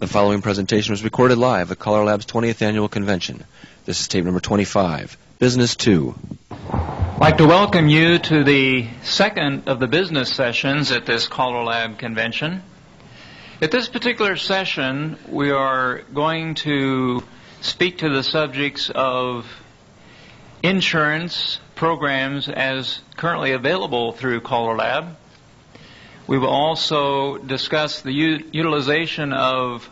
The following presentation was recorded live at CALLERLAB's 20th Annual Convention. This is tape number 25, Business 2. I'd like to welcome you to the second of the business sessions at this CALLERLAB convention. At this particular session, we are going to speak to the subjects of insurance programs as currently available through CALLERLAB. We will also discuss the utilization of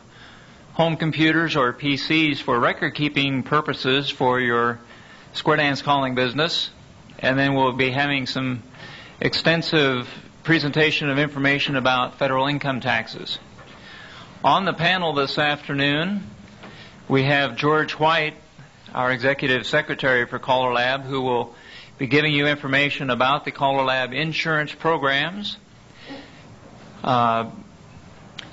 home computers or PCs for record keeping purposes for your square dance calling business. And then we'll be having some extensive presentation of information about federal income taxes. On the panel this afternoon, we have George White, our executive secretary for CALLERLAB, who will be giving you information about the CALLERLAB insurance programs. Uh,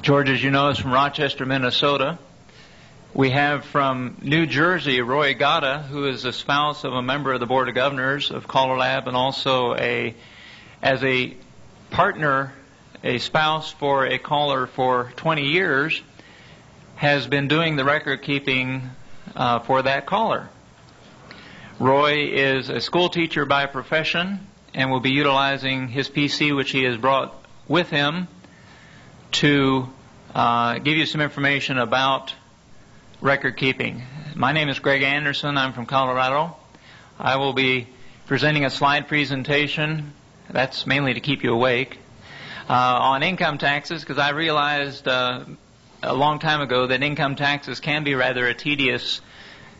George, as you know, is from Rochester, Minnesota. We have from New Jersey Roy Gotta, who is a spouse of a member of the Board of Governors of Caller Lab and also a, as a partner, a spouse for a caller for 20 years, has been doing the record keeping uh, for that caller. Roy is a school teacher by profession and will be utilizing his PC, which he has brought with him, to uh, give you some information about record keeping. My name is Gregg Anderson. I'm from Colorado. I will be presenting a slide presentation. That's mainly to keep you awake uh, on income taxes because I realized uh, a long time ago that income taxes can be rather a tedious,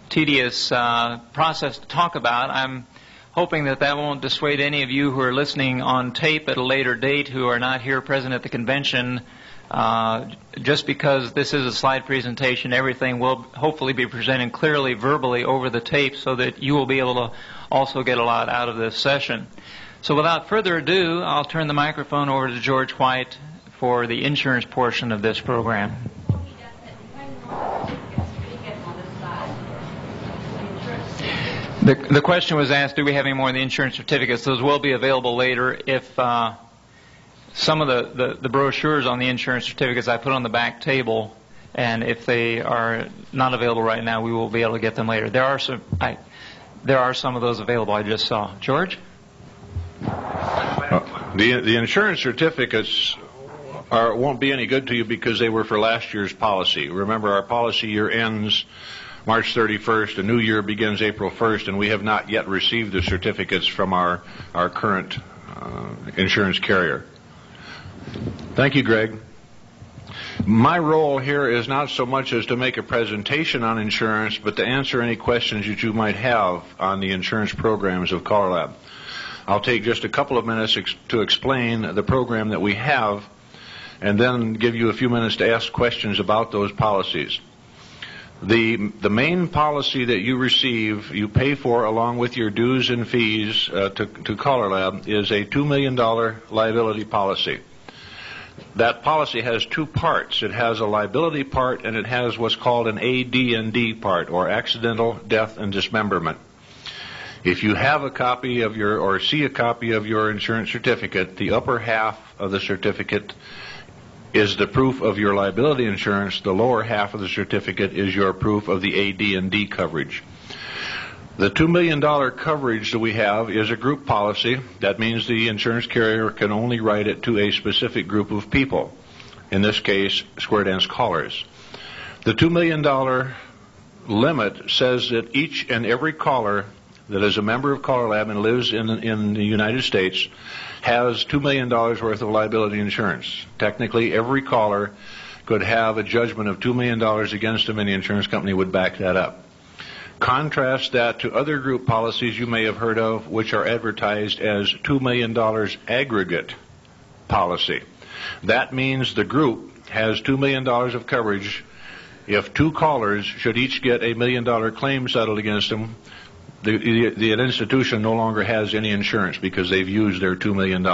tedious uh, process to talk about. I'm hoping that that won't dissuade any of you who are listening on tape at a later date who are not here present at the convention. Uh, just because this is a slide presentation, everything will hopefully be presented clearly verbally over the tape so that you will be able to also get a lot out of this session. So without further ado, I'll turn the microphone over to George White for the insurance portion of this program. The, the question was asked, do we have any more of the insurance certificates? Those will be available later if uh, some of the, the, the brochures on the insurance certificates I put on the back table, and if they are not available right now, we will be able to get them later. There are some, I, there are some of those available I just saw. George? Uh, the, the insurance certificates are, won't be any good to you because they were for last year's policy. Remember, our policy year ends March 31st. A new year begins April 1st, and we have not yet received the certificates from our, our current uh, insurance carrier. Thank you, Gregg. My role here is not so much as to make a presentation on insurance, but to answer any questions that you might have on the insurance programs of CALLERLAB. I'll take just a couple of minutes ex- to explain the program that we have, and then give you a few minutes to ask questions about those policies. The, the main policy that you receive, you pay for along with your dues and fees uh, to, to CALLERLAB, is a $2 million liability policy. That policy has two parts. It has a liability part and it has what's called an AD&D part, or accidental death and dismemberment. If you have a copy of your, or see a copy of your insurance certificate, the upper half of the certificate is the proof of your liability insurance. The lower half of the certificate is your proof of the AD&D coverage. The $2 million coverage that we have is a group policy. That means the insurance carrier can only write it to a specific group of people. In this case, square dance callers. The $2 million limit says that each and every caller that is a member of CALLERLAB and lives in, in the United States has $2 million worth of liability insurance. Technically, every caller could have a judgment of $2 million against them, and the insurance company would back that up. Contrast that to other group policies you may have heard of, which are advertised as $2 million aggregate policy. That means the group has $2 million of coverage. If two callers should each get a million dollar claim settled against them, the, the, the institution no longer has any insurance because they've used their $2 million.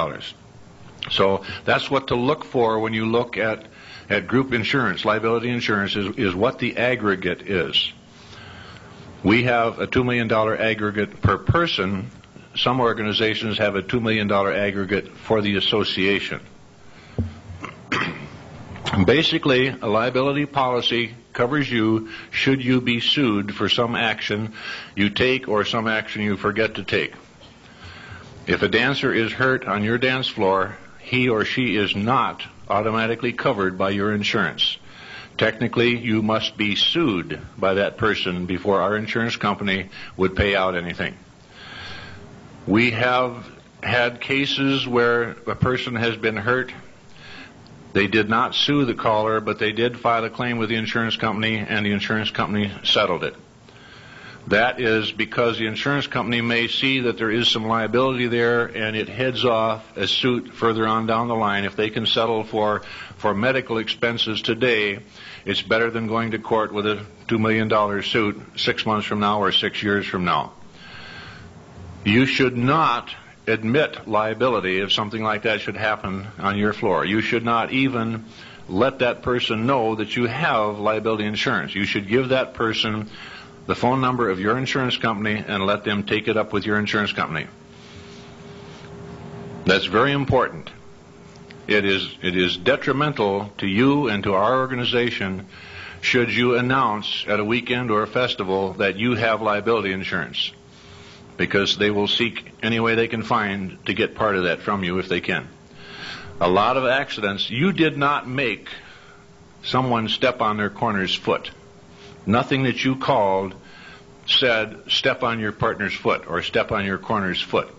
So that's what to look for when you look at, at group insurance. Liability insurance is, is what the aggregate is. We have a $2 million aggregate per person. Some organizations have a $2 million aggregate for the association. Basically, a liability policy covers you should you be sued for some action you take or some action you forget to take. If a dancer is hurt on your dance floor, he or she is not automatically covered by your insurance. Technically, you must be sued by that person before our insurance company would pay out anything. We have had cases where a person has been hurt. They did not sue the caller, but they did file a claim with the insurance company, and the insurance company settled it. That is because the insurance company may see that there is some liability there and it heads off a suit further on down the line. If they can settle for, for medical expenses today, it's better than going to court with a $2 million suit six months from now or six years from now. You should not admit liability if something like that should happen on your floor. You should not even let that person know that you have liability insurance. You should give that person the phone number of your insurance company and let them take it up with your insurance company. That's very important. It is, it is detrimental to you and to our organization should you announce at a weekend or a festival that you have liability insurance because they will seek any way they can find to get part of that from you if they can. A lot of accidents, you did not make someone step on their corner's foot. Nothing that you called said, step on your partner's foot or step on your corner's foot.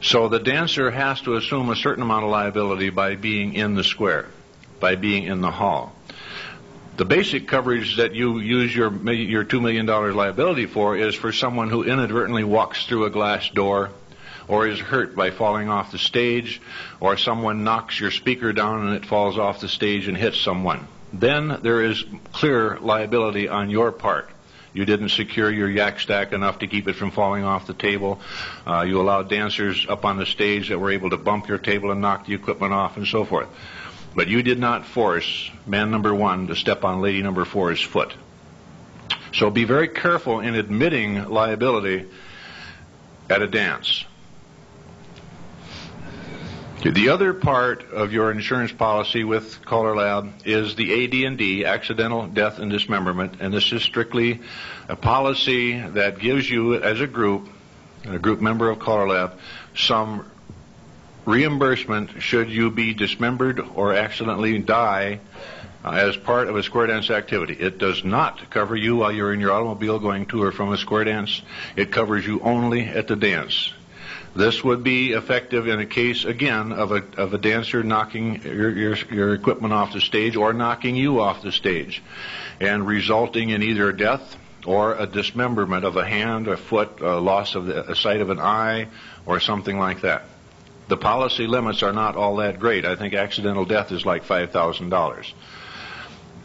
So the dancer has to assume a certain amount of liability by being in the square, by being in the hall. The basic coverage that you use your your two million dollar liability for is for someone who inadvertently walks through a glass door, or is hurt by falling off the stage, or someone knocks your speaker down and it falls off the stage and hits someone then there is clear liability on your part. You didn't secure your yak stack enough to keep it from falling off the table. Uh, you allowed dancers up on the stage that were able to bump your table and knock the equipment off and so forth. But you did not force man number one to step on lady number four's foot. So be very careful in admitting liability at a dance. The other part of your insurance policy with Caller Lab is the AD&D, accidental death and dismemberment, and this is strictly a policy that gives you, as a group, a group member of Caller Lab, some reimbursement should you be dismembered or accidentally die uh, as part of a square dance activity. It does not cover you while you're in your automobile going to or from a square dance. It covers you only at the dance. This would be effective in a case, again, of a, of a dancer knocking your, your, your equipment off the stage or knocking you off the stage and resulting in either a death or a dismemberment of a hand, a foot, a loss of the a sight of an eye, or something like that. The policy limits are not all that great. I think accidental death is like $5,000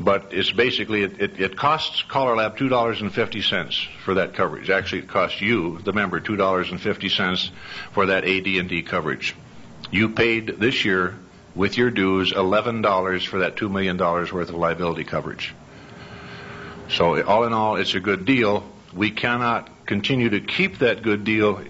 but it's basically it, it, it, costs Caller Lab two dollars and fifty cents for that coverage. Actually, it costs you, the member, two dollars and fifty cents for that AD&D coverage. You paid this year with your dues eleven dollars for that two million dollars worth of liability coverage. So all in all, it's a good deal. We cannot continue to keep that good deal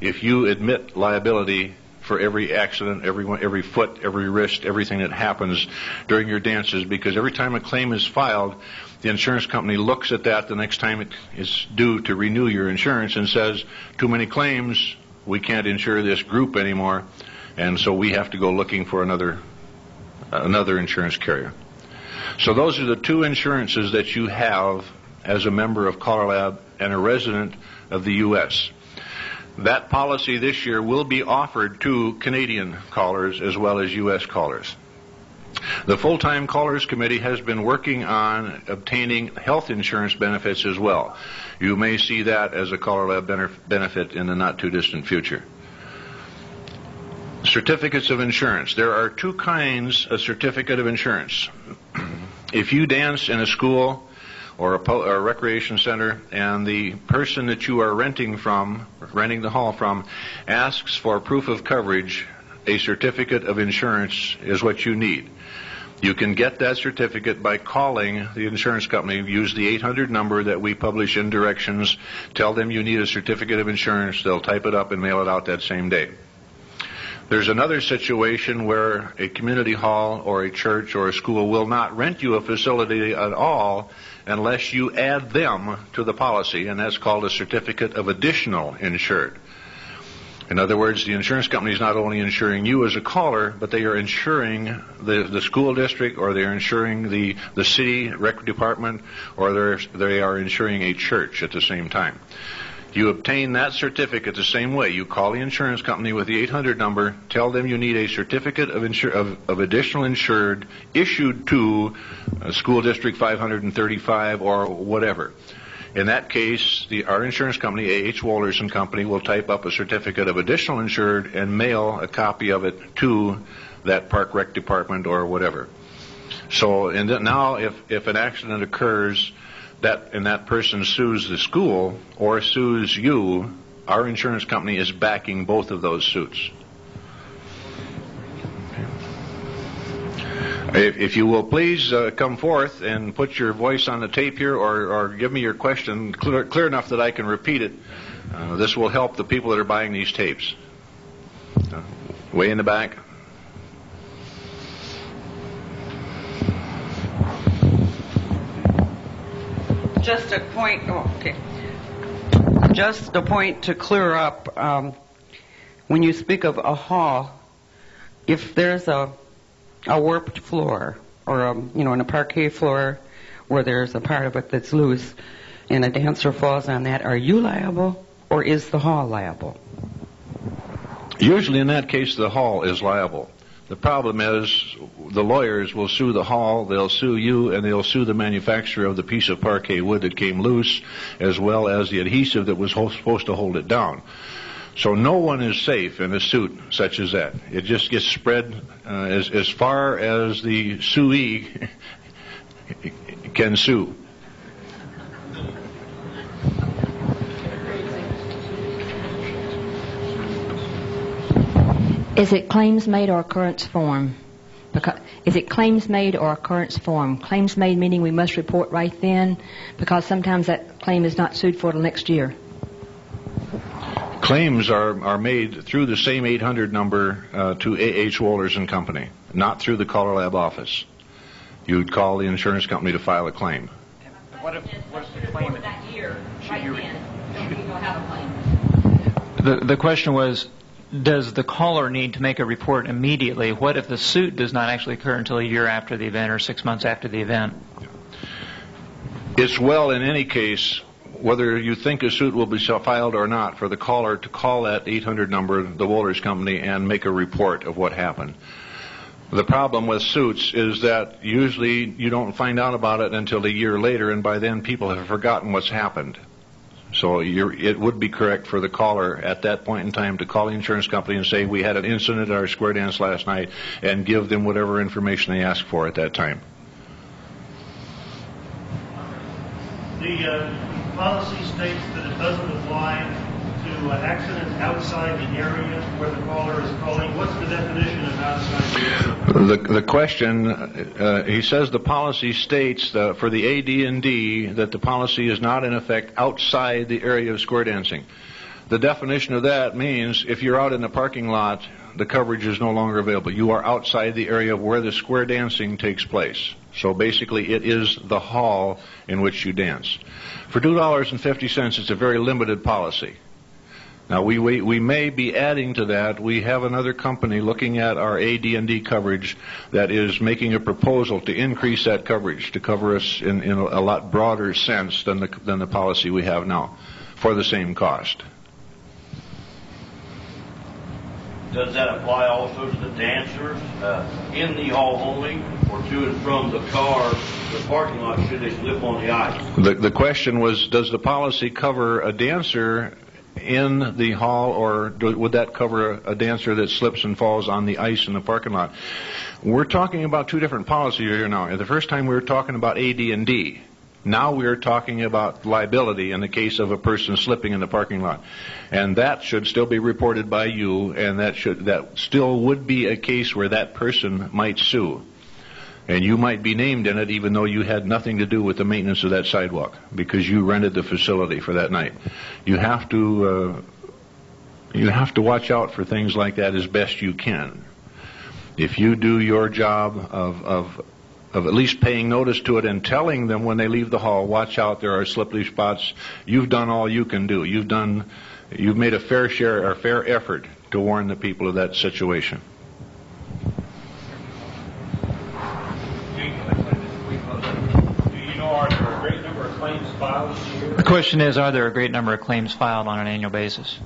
if you admit liability for every accident, every every foot, every wrist, everything that happens during your dances. Because every time a claim is filed, the insurance company looks at that the next time it is due to renew your insurance and says, "Too many claims. We can't insure this group anymore," and so we have to go looking for another another insurance carrier. So those are the two insurances that you have as a member of Caller Lab and a resident of the U.S. That policy this year will be offered to Canadian callers as well as U.S. callers. The full-time callers committee has been working on obtaining health insurance benefits as well. You may see that as a caller lab benefit in the not too distant future. Certificates of insurance. There are two kinds of certificate of insurance. if you dance in a school or a, po- or a recreation center, and the person that you are renting from, renting the hall from, asks for proof of coverage, a certificate of insurance is what you need. You can get that certificate by calling the insurance company. Use the 800 number that we publish in directions. Tell them you need a certificate of insurance. They'll type it up and mail it out that same day. There's another situation where a community hall or a church or a school will not rent you a facility at all unless you add them to the policy, and that's called a certificate of additional insured. In other words, the insurance company is not only insuring you as a caller, but they are insuring the, the school district or they're insuring the, the city rec department or they're, they are insuring a church at the same time. You obtain that certificate the same way. You call the insurance company with the 800 number, tell them you need a certificate of, insur- of, of additional insured issued to School District 535 or whatever. In that case, the, our insurance company, A.H. Wohlers and Company, will type up a certificate of additional insured and mail a copy of it to that park rec department or whatever. So and now, if, if an accident occurs, that and that person sues the school or sues you, our insurance company is backing both of those suits. If, if you will please uh, come forth and put your voice on the tape here or, or give me your question clear, clear enough that I can repeat it, uh, this will help the people that are buying these tapes. Uh, way in the back. Just a point. Oh, okay. Just a point to clear up. Um, when you speak of a hall, if there's a a warped floor or a, you know, in a parquet floor where there's a part of it that's loose and a dancer falls on that, are you liable or is the hall liable? Usually, in that case, the hall is liable. The problem is the lawyers will sue the hall, they'll sue you, and they'll sue the manufacturer of the piece of parquet wood that came loose, as well as the adhesive that was supposed to hold it down. So no one is safe in a suit such as that. It just gets spread uh, as, as far as the suee can sue. Is it claims made or occurrence form? Because, is it claims made or occurrence form? Claims made meaning we must report right then, because sometimes that claim is not sued for till next year. Claims are, are made through the same 800 number uh, to A.H. Wohlers and Company, not through the CALLERLAB office. You'd call the insurance company to file a claim. What if, what's the claim? that year, right then. Don't you have a claim? The, the question was, does the caller need to make a report immediately? What if the suit does not actually occur until a year after the event or six months after the event? It's well in any case, whether you think a suit will be filed or not, for the caller to call that 800 number, the Wohlers Company, and make a report of what happened. The problem with suits is that usually you don't find out about it until a year later, and by then people have forgotten what's happened. So it would be correct for the caller at that point in time to call the insurance company and say, we had an incident at our square dance last night, and give them whatever information they ask for at that time. The uh, policy states that it doesn't apply to uh, outside the area where the caller is calling. What's the definition of outside the area? The, the question, uh, he says the policy states that for the AD&D that the policy is not in effect outside the area of square dancing. The definition of that means if you're out in the parking lot, the coverage is no longer available. You are outside the area where the square dancing takes place. So basically, it is the hall in which you dance. For $2.50, it's a very limited policy. Now we, we, we may be adding to that. We have another company looking at our AD&D coverage that is making a proposal to increase that coverage to cover us in, in a lot broader sense than the than the policy we have now for the same cost. Does that apply also to the dancers uh, in the hall only, or to and from the car, the parking lot, should they slip on the ice? The, the question was, does the policy cover a dancer in the hall, or do, would that cover a, a, dancer that slips and falls on the ice in the parking lot? We're talking about two different policies here now. The first time we were talking about AD&D. Now we are talking about liability in the case of a person slipping in the parking lot, and that should still be reported by you, and that should that still would be a case where that person might sue. And you might be named in it even though you had nothing to do with the maintenance of that sidewalk because you rented the facility for that night. You have to, uh, you have to watch out for things like that as best you can. If you do your job of, of of at least paying notice to it and telling them when they leave the hall, watch out, there are slippery spots. You've done all you can do. You've done, you've made a fair share or fair effort to warn the people of that situation. The question is, are there a great number of claims filed on an annual basis?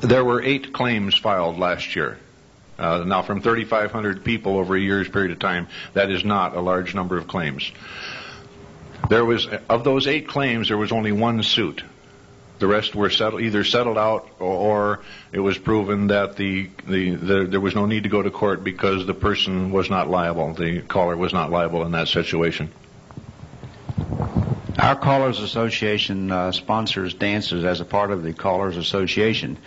There were eight claims filed last year. Uh, now, from 3,500 people over a year's period of time, that is not a large number of claims. There was, of those eight claims, there was only one suit. The rest were settled, either settled out or, or it was proven that the, the, the, there was no need to go to court because the person was not liable. The caller was not liable in that situation. Our Callers Association uh, sponsors dances as a part of the Callers Association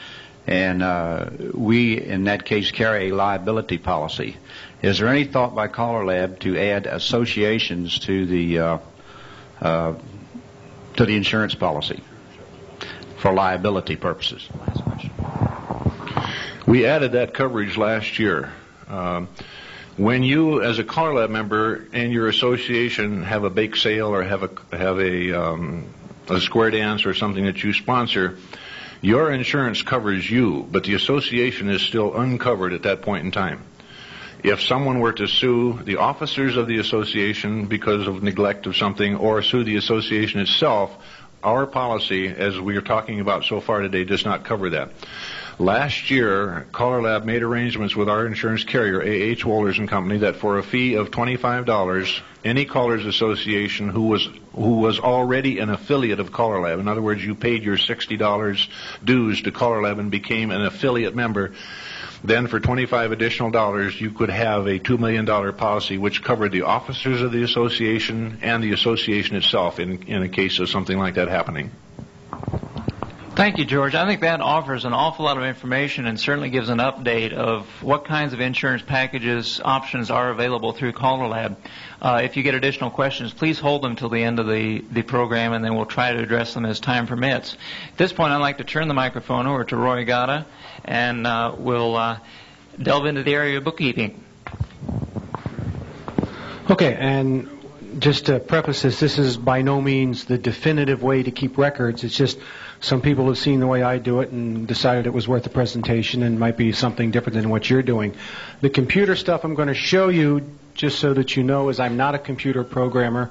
and uh, we, in that case, carry a liability policy. Is there any thought by Caller Lab to add associations to the uh, uh, to the insurance policy for liability purposes? We added that coverage last year. Um, when you, as a Caller Lab member and your association, have a bake sale or have a have a um, a square dance or something that you sponsor, your insurance covers you, but the association is still uncovered at that point in time. If someone were to sue the officers of the association because of neglect of something or sue the association itself, our policy, as we are talking about so far today, does not cover that. Last year, Caller Lab made arrangements with our insurance carrier, A.H. Wohlers and Company, that for a fee of $25, any Callers Association who was who was already an affiliate of Caller Lab, in other words, you paid your $60 dues to Caller Lab and became an affiliate member, then for 25 additional dollars, you could have a $2 million policy which covered the officers of the association and the association itself in, in a case of something like that happening. Thank you, George. I think that offers an awful lot of information and certainly gives an update of what kinds of insurance packages options are available through Caller Lab. Uh, if you get additional questions, please hold them till the end of the, the program and then we'll try to address them as time permits. At this point, I'd like to turn the microphone over to Roy Gotta and uh, we'll uh, delve into the area of bookkeeping. Okay, and just to preface this, this is by no means the definitive way to keep records. It's just some people have seen the way I do it and decided it was worth a presentation and might be something different than what you're doing. The computer stuff I'm going to show you, just so that you know, is I'm not a computer programmer.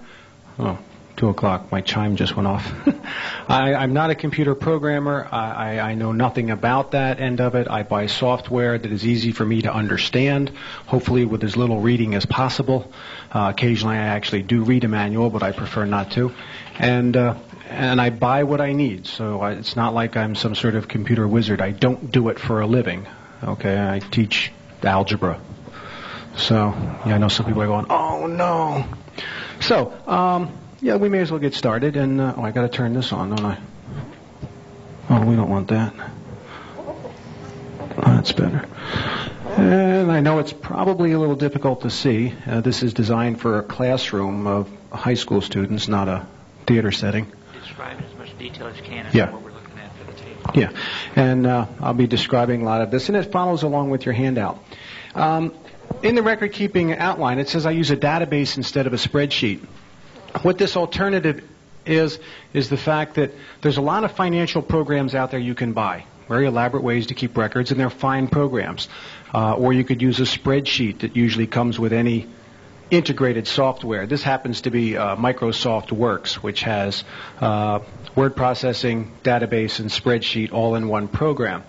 Oh, two o'clock. My chime just went off. I, I'm not a computer programmer. I, I, I know nothing about that end of it. I buy software that is easy for me to understand, hopefully with as little reading as possible. Uh, occasionally, I actually do read a manual, but I prefer not to. And uh, and I buy what I need. So I, it's not like I'm some sort of computer wizard. I don't do it for a living. Okay, I teach algebra. So yeah, I know some people are going, "Oh no." So um, yeah, we may as well get started. And uh, oh, I got to turn this on, don't I? Oh, we don't want that. Oh, that's better. And I know it's probably a little difficult to see. Uh, this is designed for a classroom of high school students, not a theater setting. Describe in as much detail as you can as Yeah. what we're looking at for the table. Yeah, and uh, I'll be describing a lot of this, and it follows along with your handout. Um, in the record keeping outline, it says I use a database instead of a spreadsheet. What this alternative is, is the fact that there's a lot of financial programs out there you can buy, very elaborate ways to keep records, and they're fine programs. Uh, or you could use a spreadsheet that usually comes with any integrated software. This happens to be uh, Microsoft Works, which has uh, word processing, database, and spreadsheet all in one program.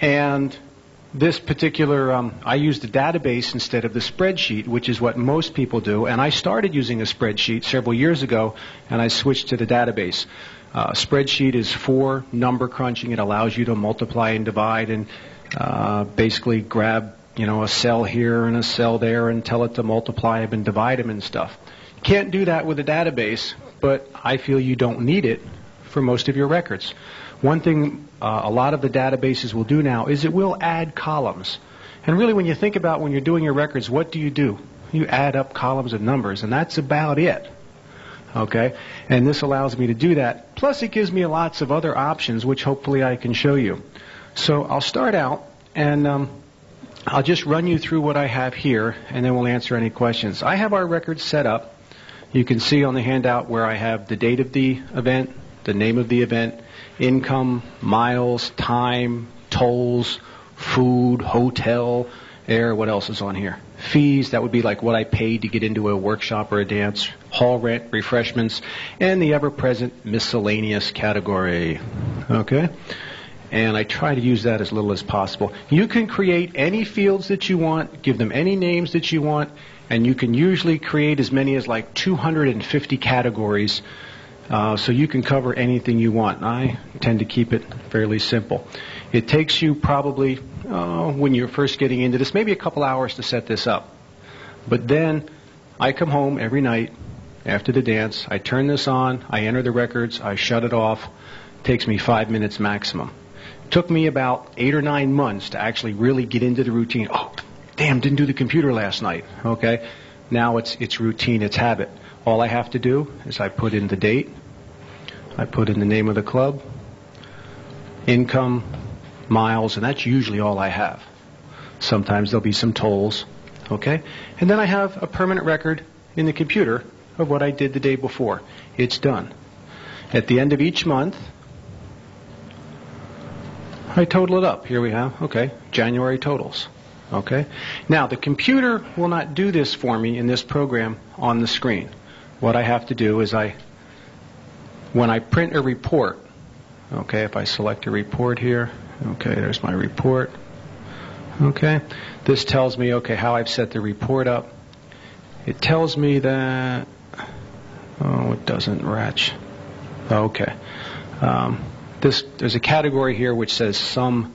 And this particular, um, I used the database instead of the spreadsheet, which is what most people do. And I started using a spreadsheet several years ago, and I switched to the database. Uh, spreadsheet is for number crunching. It allows you to multiply and divide and uh, basically grab, you know, a cell here and a cell there and tell it to multiply them and divide them and stuff. Can't do that with a database, but I feel you don't need it for most of your records. One thing uh, a lot of the databases will do now is it will add columns. And really, when you think about when you're doing your records, what do you do? You add up columns of numbers, and that's about it. Okay? And this allows me to do that. Plus, it gives me lots of other options, which hopefully I can show you. So I'll start out and um, I'll just run you through what I have here and then we'll answer any questions. I have our records set up. You can see on the handout where I have the date of the event, the name of the event, income, miles, time, tolls, food, hotel, air, what else is on here? Fees, that would be like what I paid to get into a workshop or a dance, hall rent, refreshments, and the ever present miscellaneous category. Okay? And I try to use that as little as possible. You can create any fields that you want, give them any names that you want, and you can usually create as many as like 250 categories. Uh, so you can cover anything you want. I tend to keep it fairly simple. It takes you probably, uh, when you're first getting into this, maybe a couple hours to set this up. But then I come home every night after the dance, I turn this on, I enter the records, I shut it off. It takes me five minutes maximum. Took me about eight or nine months to actually really get into the routine. Oh, damn, didn't do the computer last night. Okay? Now it's, it's routine, it's habit. All I have to do is I put in the date, I put in the name of the club, income, miles, and that's usually all I have. Sometimes there'll be some tolls, okay? And then I have a permanent record in the computer of what I did the day before. It's done. At the end of each month, I total it up. Here we have, okay, January totals. Okay? Now, the computer will not do this for me in this program on the screen. What I have to do is I, when I print a report, okay, if I select a report here, Okay, there's my report. Okay, this tells me, okay, how I've set the report up. It tells me that, oh, it doesn't ratch. Okay. Um, this, there's a category here which says sum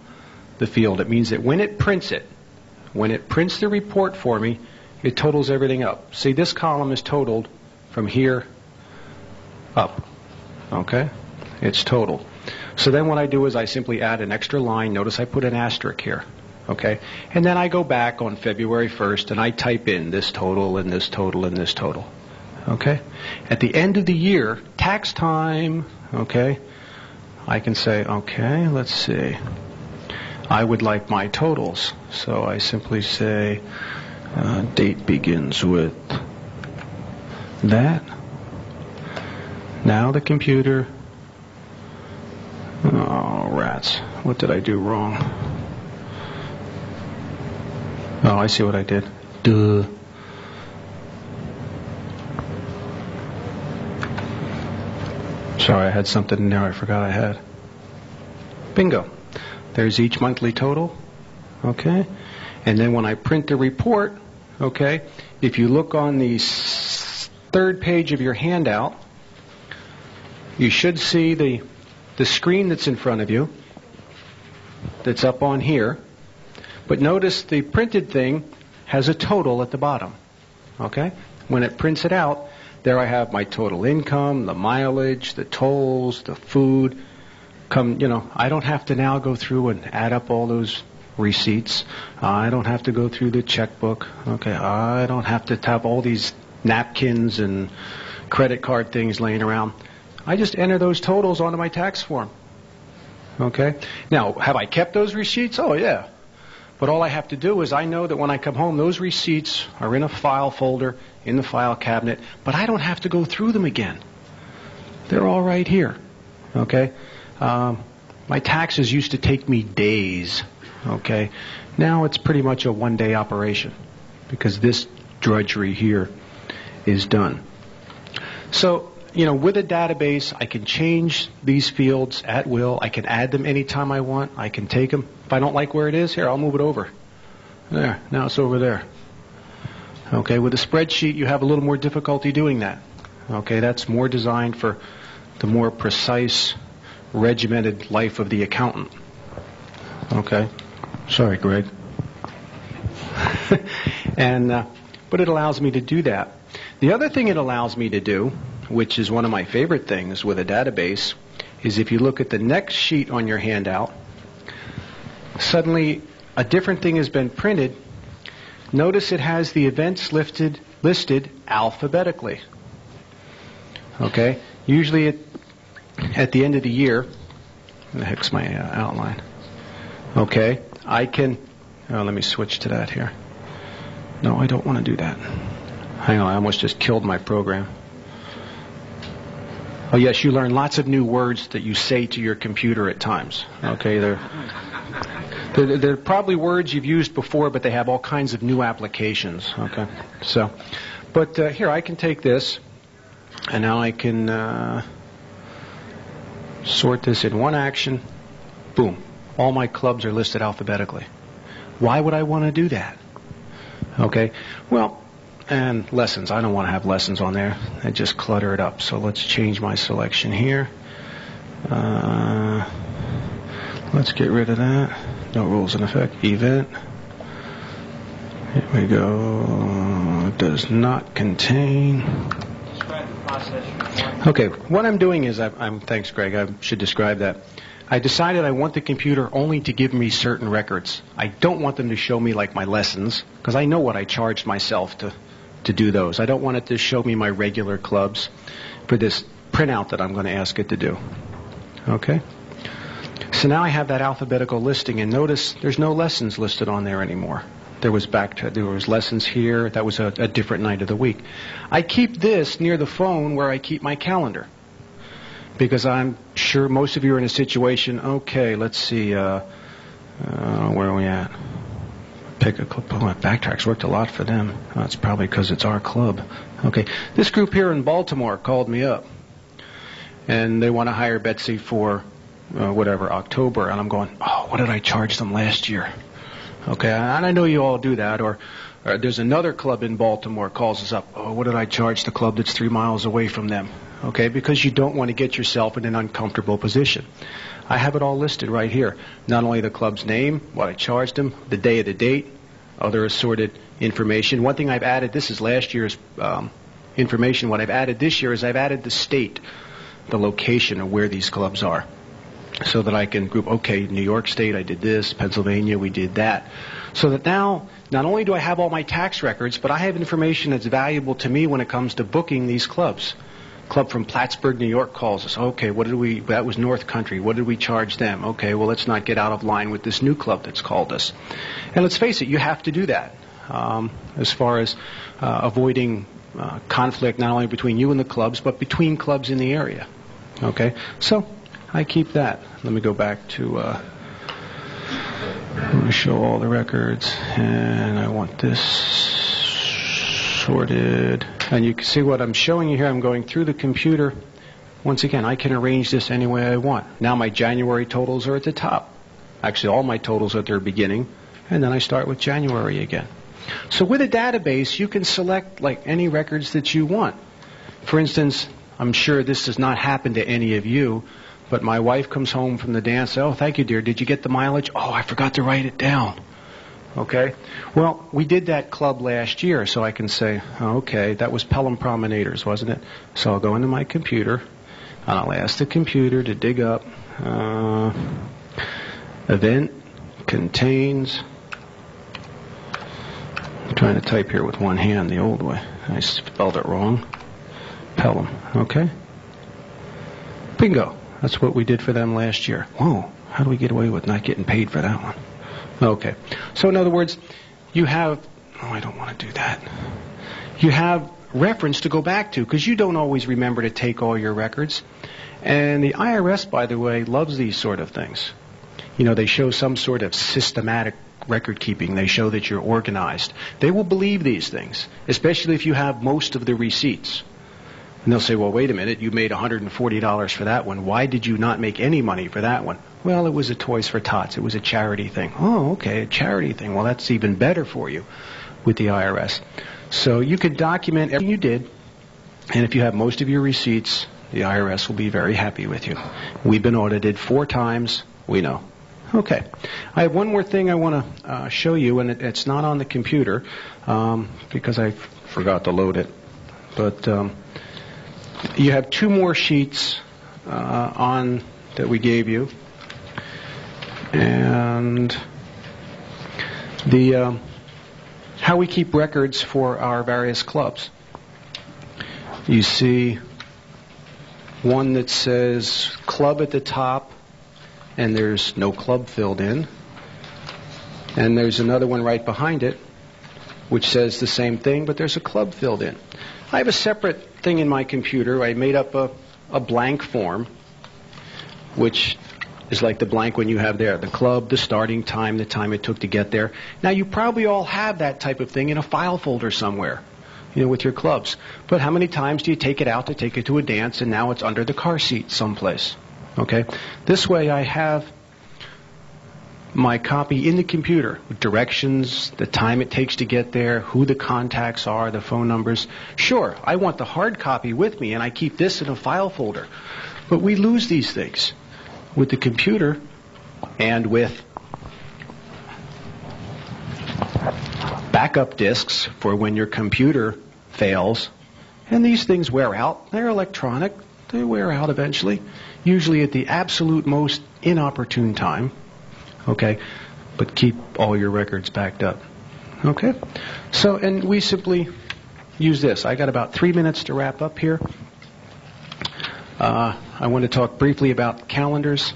the field. It means that when it prints it, when it prints the report for me, it totals everything up. See, this column is totaled from here up. Okay? It's totaled. So then what I do is I simply add an extra line. Notice I put an asterisk here. Okay? And then I go back on February 1st and I type in this total and this total and this total. Okay? At the end of the year, tax time, okay, I can say, okay, let's see. I would like my totals. So I simply say, uh, date begins with that. Now the computer Oh, rats. What did I do wrong? Oh, I see what I did. Duh. Sorry, I had something in there I forgot I had. Bingo. There's each monthly total. Okay? And then when I print the report, okay, if you look on the third page of your handout, you should see the the screen that's in front of you, that's up on here, but notice the printed thing has a total at the bottom. Okay? When it prints it out, there I have my total income, the mileage, the tolls, the food. Come, you know, I don't have to now go through and add up all those receipts. I don't have to go through the checkbook. Okay, I don't have to have all these napkins and credit card things laying around. I just enter those totals onto my tax form. Okay? Now, have I kept those receipts? Oh, yeah. But all I have to do is I know that when I come home, those receipts are in a file folder in the file cabinet, but I don't have to go through them again. They're all right here. Okay? Um, my taxes used to take me days. Okay? Now it's pretty much a one day operation because this drudgery here is done. So you know, with a database, I can change these fields at will. I can add them anytime I want. I can take them. If I don't like where it is, here, I'll move it over. There, now it's over there. Okay, with a spreadsheet, you have a little more difficulty doing that. Okay, that's more designed for the more precise, regimented life of the accountant. Okay, sorry, Gregg. and, uh, but it allows me to do that. The other thing it allows me to do which is one of my favorite things with a database, is if you look at the next sheet on your handout, suddenly a different thing has been printed. Notice it has the events listed, listed alphabetically. Okay? Usually it, at the end of the year, the heck's my uh, outline? Okay, I can. Oh, let me switch to that here. No, I don't want to do that. Hang on, I almost just killed my program. Oh, yes, you learn lots of new words that you say to your computer at times. Okay, they're, they're, they're probably words you've used before, but they have all kinds of new applications. Okay, so, but uh, here, I can take this, and now I can uh, sort this in one action. Boom. All my clubs are listed alphabetically. Why would I want to do that? Okay, well, and lessons. I don't want to have lessons on there. I just clutter it up. So let's change my selection here. Uh, let's get rid of that. No rules in effect. Event. Here we go. Does not contain. Okay, what I'm doing is I, I'm. Thanks, Gregg. I should describe that. I decided I want the computer only to give me certain records. I don't want them to show me like my lessons because I know what I charged myself to to do those. I don't want it to show me my regular clubs for this printout that I'm going to ask it to do. Okay? So now I have that alphabetical listing, and notice there's no lessons listed on there anymore. There was back to, there was lessons here. That was a, a different night of the week. I keep this near the phone where I keep my calendar because I'm sure most of you are in a situation. Okay, let's see. Uh, uh, where are we at? Pick a club. Oh, Backtracks worked a lot for them. That's probably because it's our club. Okay, this group here in Baltimore called me up, and they want to hire Betsy for uh, whatever October, and I'm going, oh, what did I charge them last year? Okay, and I know you all do that, or, or there's another club in Baltimore calls us up. Oh, what did I charge the club that's three miles away from them? Okay, because you don't want to get yourself in an uncomfortable position. I have it all listed right here. Not only the club's name, what I charged them, the day of the date, other assorted information. One thing I've added, this is last year's um, information. What I've added this year is I've added the state, the location of where these clubs are. So that I can group, okay, New York State, I did this, Pennsylvania, we did that. So that now, not only do I have all my tax records, but I have information that's valuable to me when it comes to booking these clubs club from Plattsburgh, New York calls us. Okay, what did we, that was North Country. What did we charge them? Okay, well, let's not get out of line with this new club that's called us. And let's face it, you have to do that um, as far as uh, avoiding uh, conflict not only between you and the clubs, but between clubs in the area. Okay, so I keep that. Let me go back to. Uh, let me show all the records, and I want this sorted. And you can see what I'm showing you here. I'm going through the computer. Once again, I can arrange this any way I want. Now my January totals are at the top. Actually, all my totals are at their beginning. And then I start with January again. So with a database, you can select like any records that you want. For instance, I'm sure this does not happen to any of you, but my wife comes home from the dance. Oh, thank you, dear. Did you get the mileage? Oh, I forgot to write it down. Okay? Well, we did that club last year, so I can say, okay, that was Pelham Promenaders, wasn't it? So I'll go into my computer, and I'll ask the computer to dig up uh, event contains. I'm trying to type here with one hand the old way. I spelled it wrong. Pelham, okay? Bingo. That's what we did for them last year. Whoa, how do we get away with not getting paid for that one? Okay. So in other words, you have, oh, I don't want to do that. You have reference to go back to because you don't always remember to take all your records. And the IRS, by the way, loves these sort of things. You know, they show some sort of systematic record keeping. They show that you're organized. They will believe these things, especially if you have most of the receipts. And they'll say, well, wait a minute, you made $140 for that one. Why did you not make any money for that one? Well, it was a Toys for Tots. It was a charity thing. Oh, okay, a charity thing. Well, that's even better for you with the IRS. So you could document everything you did, and if you have most of your receipts, the IRS will be very happy with you. We've been audited four times. We know. Okay. I have one more thing I want to uh, show you, and it, it's not on the computer um, because I forgot to load it. But um, you have two more sheets uh, on that we gave you and the uh, how we keep records for our various clubs. You see one that says club at the top, and there's no club filled in. And there's another one right behind it, which says the same thing, but there's a club filled in. I have a separate thing in my computer. I made up a, a blank form, which is like the blank one you have there the club, the starting time, the time it took to get there. Now, you probably all have that type of thing in a file folder somewhere, you know, with your clubs. But how many times do you take it out to take it to a dance and now it's under the car seat someplace? Okay? This way, I have my copy in the computer directions, the time it takes to get there, who the contacts are, the phone numbers. Sure, I want the hard copy with me and I keep this in a file folder. But we lose these things with the computer and with backup disks for when your computer fails. And these things wear out. They're electronic. They wear out eventually, usually at the absolute most inopportune time. Okay? But keep all your records backed up. Okay? So, and we simply use this. I got about three minutes to wrap up here. Uh, I want to talk briefly about calendars.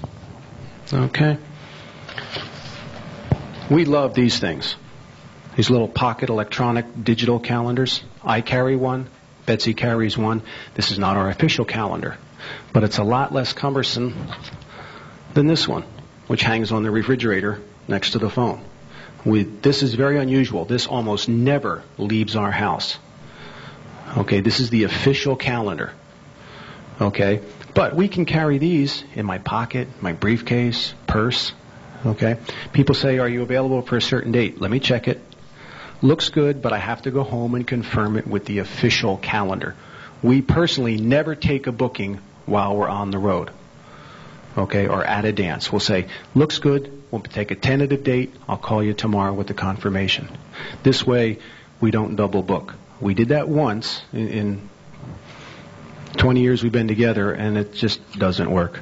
Okay? We love these things. These little pocket electronic digital calendars. I carry one. Betsy carries one. This is not our official calendar, but it's a lot less cumbersome than this one, which hangs on the refrigerator next to the phone. We, this is very unusual. This almost never leaves our house. Okay, this is the official calendar. Okay, but we can carry these in my pocket, my briefcase, purse. Okay, people say, "Are you available for a certain date?" Let me check it. Looks good, but I have to go home and confirm it with the official calendar. We personally never take a booking while we're on the road. Okay, or at a dance. We'll say, looks good, we'll take a tentative date, I'll call you tomorrow with the confirmation. This way, we don't double book. We did that once in, in 20 years we've been together, and it just doesn't work.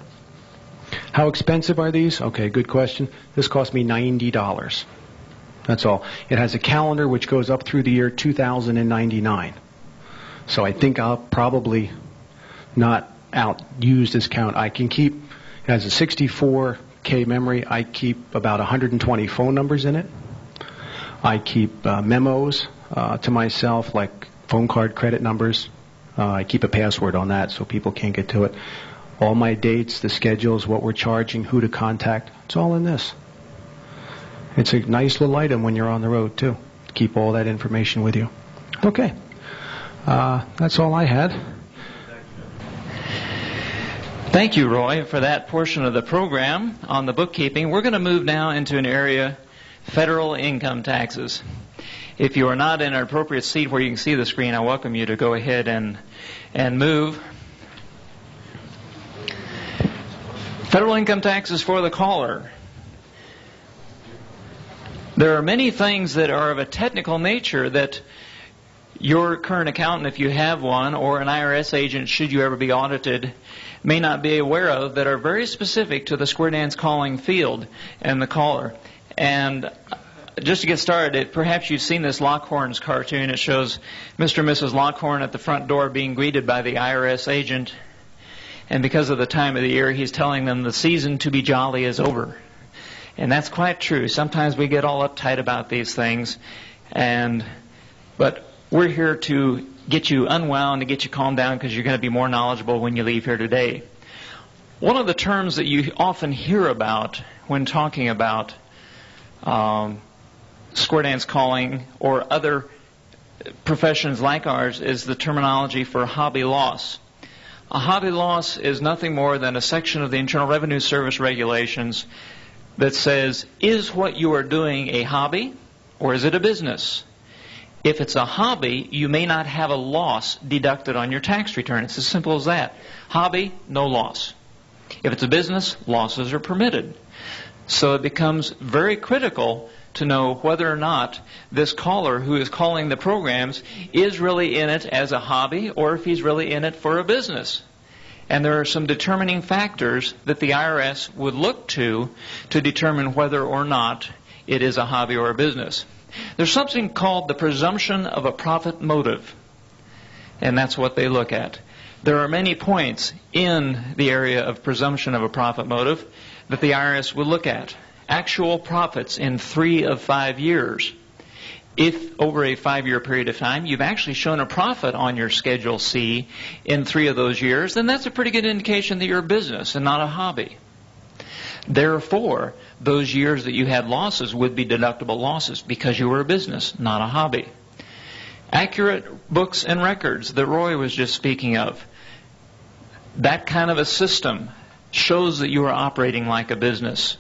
How expensive are these? Okay, good question. This cost me $90. That's all. It has a calendar which goes up through the year 2099. So I think I'll probably not outuse this count. I can keep, has a 64K memory. I keep about 120 phone numbers in it. I keep uh, memos uh, to myself, like phone card credit numbers. Uh, I keep a password on that so people can't get to it. All my dates, the schedules, what we're charging, who to contact, it's all in this. It's a nice little item when you're on the road, too. Keep all that information with you. Okay. Uh, that's all I had. Thank you, Roy, for that portion of the program on the bookkeeping. We're going to move now into an area federal income taxes. If you are not in an appropriate seat where you can see the screen, I welcome you to go ahead and, and move. Federal income taxes for the caller. There are many things that are of a technical nature that your current accountant, if you have one, or an IRS agent, should you ever be audited, may not be aware of that are very specific to the square dance calling field and the caller. And just to get started, perhaps you've seen this Lockhorns cartoon. It shows Mr. and Mrs. Lockhorn at the front door being greeted by the IRS agent. And because of the time of the year, he's telling them the season to be jolly is over. And that's quite true. Sometimes we get all uptight about these things, and but we're here to get you unwound, to get you calmed down, because you're going to be more knowledgeable when you leave here today. One of the terms that you often hear about when talking about um, square dance calling or other professions like ours is the terminology for hobby loss. A hobby loss is nothing more than a section of the Internal Revenue Service regulations that says, is what you are doing a hobby or is it a business? If it's a hobby, you may not have a loss deducted on your tax return. It's as simple as that. Hobby, no loss. If it's a business, losses are permitted. So it becomes very critical to know whether or not this caller who is calling the programs is really in it as a hobby or if he's really in it for a business. And there are some determining factors that the IRS would look to to determine whether or not it is a hobby or a business. There's something called the presumption of a profit motive, and that's what they look at. There are many points in the area of presumption of a profit motive that the IRS will look at. actual profits in three of five years, if over a five-year period of time you've actually shown a profit on your Schedule C in three of those years, then that's a pretty good indication that you're a business and not a hobby. Therefore, those years that you had losses would be deductible losses because you were a business, not a hobby. Accurate books and records that Roy was just speaking of. That kind of a system shows that you are operating like a business.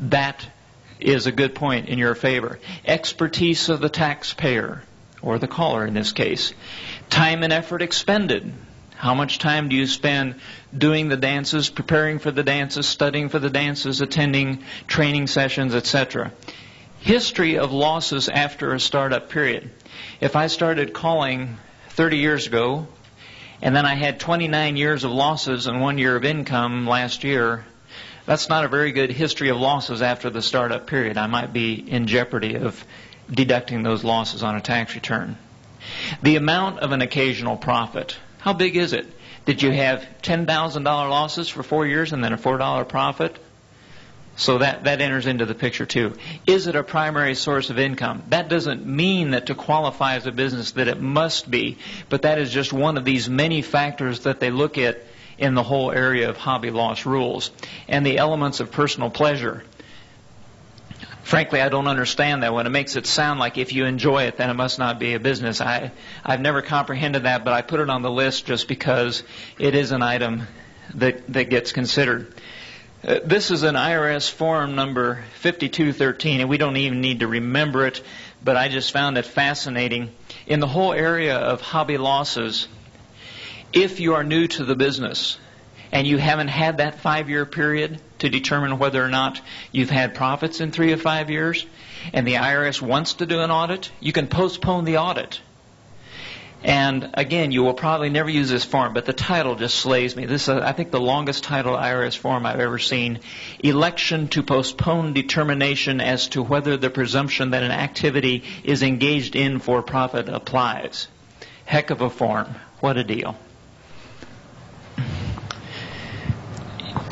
That is a good point in your favor. Expertise of the taxpayer, or the caller in this case. Time and effort expended. How much time do you spend doing the dances, preparing for the dances, studying for the dances, attending training sessions, etc.? History of losses after a startup period. If I started calling 30 years ago, and then I had 29 years of losses and one year of income last year, that's not a very good history of losses after the startup period. I might be in jeopardy of deducting those losses on a tax return. The amount of an occasional profit. How big is it? Did you have $10,000 losses for four years and then a $4 profit? So that, that enters into the picture too. Is it a primary source of income? That doesn't mean that to qualify as a business that it must be, but that is just one of these many factors that they look at in the whole area of hobby loss rules. And the elements of personal pleasure. Frankly, I don't understand that when it makes it sound like if you enjoy it, then it must not be a business. I, I've never comprehended that, but I put it on the list just because it is an item that, that gets considered. Uh, this is an IRS form number 5213, and we don't even need to remember it, but I just found it fascinating. In the whole area of hobby losses, if you are new to the business and you haven't had that five year period to determine whether or not you've had profits in three or five years, and the IRS wants to do an audit, you can postpone the audit. And again, you will probably never use this form, but the title just slays me. This is, I think, the longest title IRS form I've ever seen. Election to postpone determination as to whether the presumption that an activity is engaged in for profit applies. Heck of a form. What a deal.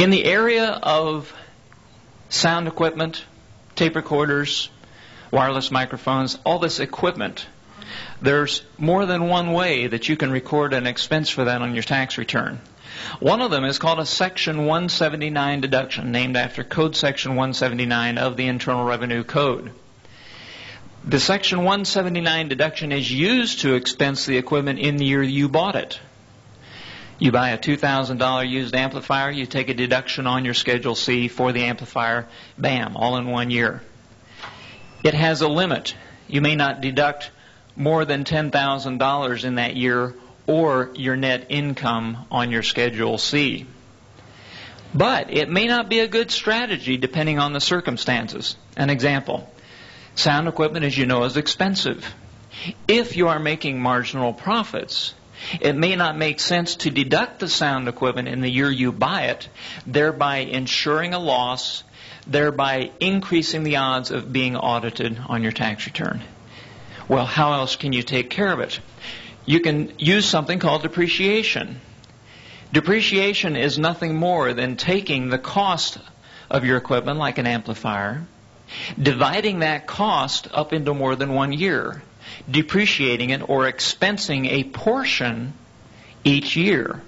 In the area of sound equipment, tape recorders, wireless microphones, all this equipment, there's more than one way that you can record an expense for that on your tax return. One of them is called a Section 179 deduction, named after Code Section 179 of the Internal Revenue Code. The Section 179 deduction is used to expense the equipment in the year you bought it. You buy a $2,000 used amplifier, you take a deduction on your Schedule C for the amplifier, bam, all in one year. It has a limit. You may not deduct more than $10,000 in that year or your net income on your Schedule C. But it may not be a good strategy depending on the circumstances. An example sound equipment, as you know, is expensive. If you are making marginal profits, it may not make sense to deduct the sound equipment in the year you buy it, thereby ensuring a loss, thereby increasing the odds of being audited on your tax return. Well, how else can you take care of it? You can use something called depreciation. Depreciation is nothing more than taking the cost of your equipment, like an amplifier, dividing that cost up into more than one year depreciating it or expensing a portion each year.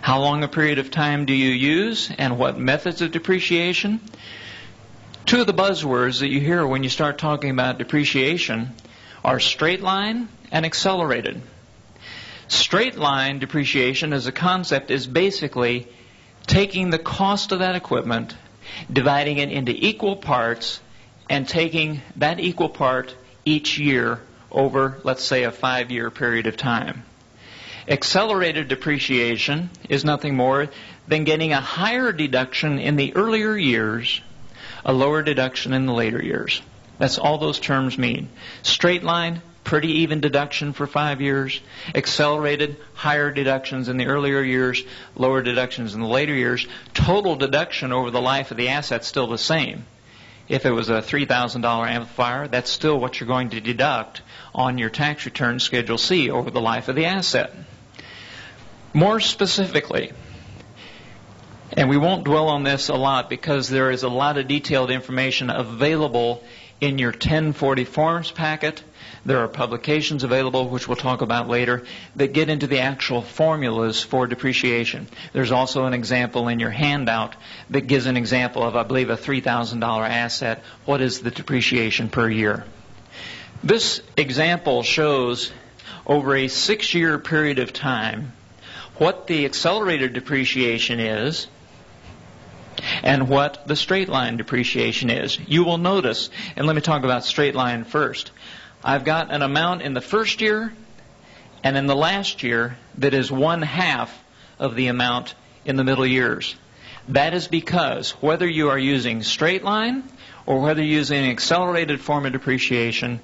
How long a period of time do you use and what methods of depreciation? Two of the buzzwords that you hear when you start talking about depreciation are straight line and accelerated. Straight line depreciation as a concept is basically taking the cost of that equipment, dividing it into equal parts, and taking that equal part each year over, let's say, a five year period of time. Accelerated depreciation is nothing more than getting a higher deduction in the earlier years, a lower deduction in the later years. That's all those terms mean. Straight line, pretty even deduction for five years. Accelerated, higher deductions in the earlier years, lower deductions in the later years. Total deduction over the life of the asset still the same. If it was a $3,000 amplifier, that's still what you're going to deduct on your tax return Schedule C over the life of the asset. More specifically, And we won't dwell on this a lot because there is a lot of detailed information available in your 1040 forms packet. There are publications available, which we'll talk about later, that get into the actual formulas for depreciation. There's also an example in your handout that gives an example of, I believe, a $3,000 asset. What is the depreciation per year? This example shows over a six year period of time what the accelerated depreciation is and what the straight line depreciation is. You will notice, and let me talk about straight line first. I've got an amount in the first year and in the last year that is one half of the amount in the middle years. That is because whether you are using straight line or whether you're using an accelerated form of depreciation,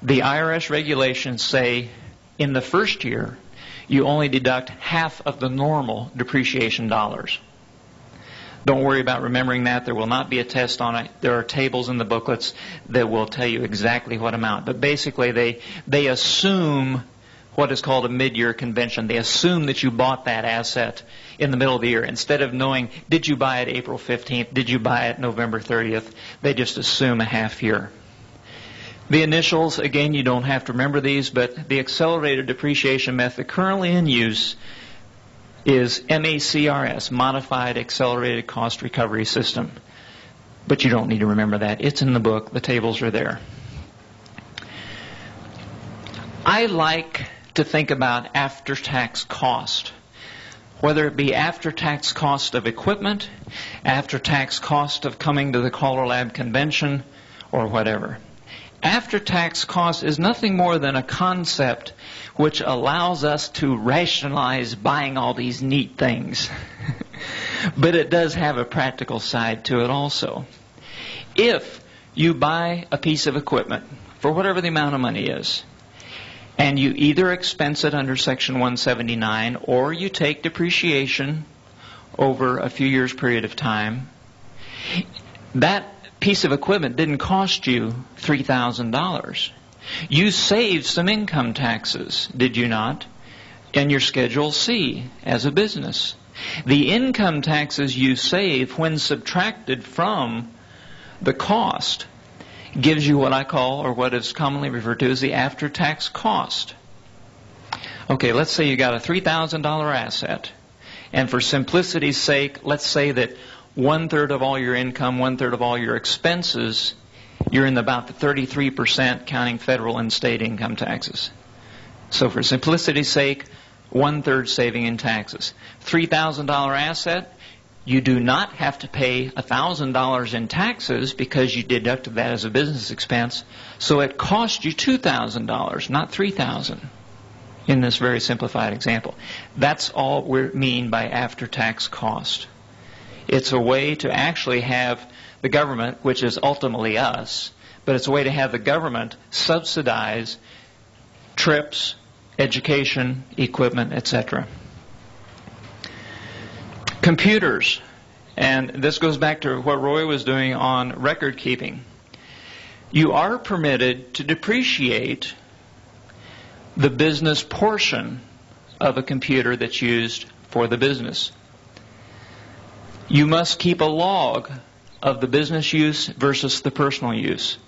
the IRS regulations say in the first year you only deduct half of the normal depreciation dollars. Don't worry about remembering that. There will not be a test on it. There are tables in the booklets that will tell you exactly what amount. But basically, they, they assume what is called a mid-year convention. They assume that you bought that asset in the middle of the year. Instead of knowing, did you buy it April 15th? Did you buy it November 30th? They just assume a half year. The initials, again, you don't have to remember these, but the accelerated depreciation method currently in use is MACRS, Modified Accelerated Cost Recovery System. But you don't need to remember that. It's in the book. The tables are there. I like to think about after-tax cost, whether it be after-tax cost of equipment, after-tax cost of coming to the CALLERLAB convention, or whatever. After-tax cost is nothing more than a concept which allows us to rationalize buying all these neat things. but it does have a practical side to it also. If you buy a piece of equipment for whatever the amount of money is, and you either expense it under Section 179 or you take depreciation over a few years period of time, that piece of equipment didn't cost you $3,000. You saved some income taxes, did you not? In your Schedule C as a business. The income taxes you save when subtracted from the cost gives you what I call, or what is commonly referred to as the after tax cost. Okay, let's say you got a $3,000 asset. And for simplicity's sake, let's say that one third of all your income, one third of all your expenses you're in about the 33% counting federal and state income taxes. So for simplicity's sake, one third saving in taxes. $3,000 asset, you do not have to pay $1,000 in taxes because you deducted that as a business expense. So it cost you $2,000, not $3,000 in this very simplified example. That's all we mean by after-tax cost. It's a way to actually have the government, which is ultimately us, but it's a way to have the government subsidize trips, education, equipment, etc. Computers, and this goes back to what Roy was doing on record keeping. You are permitted to depreciate the business portion of a computer that's used for the business. You must keep a log of the business use versus the personal use.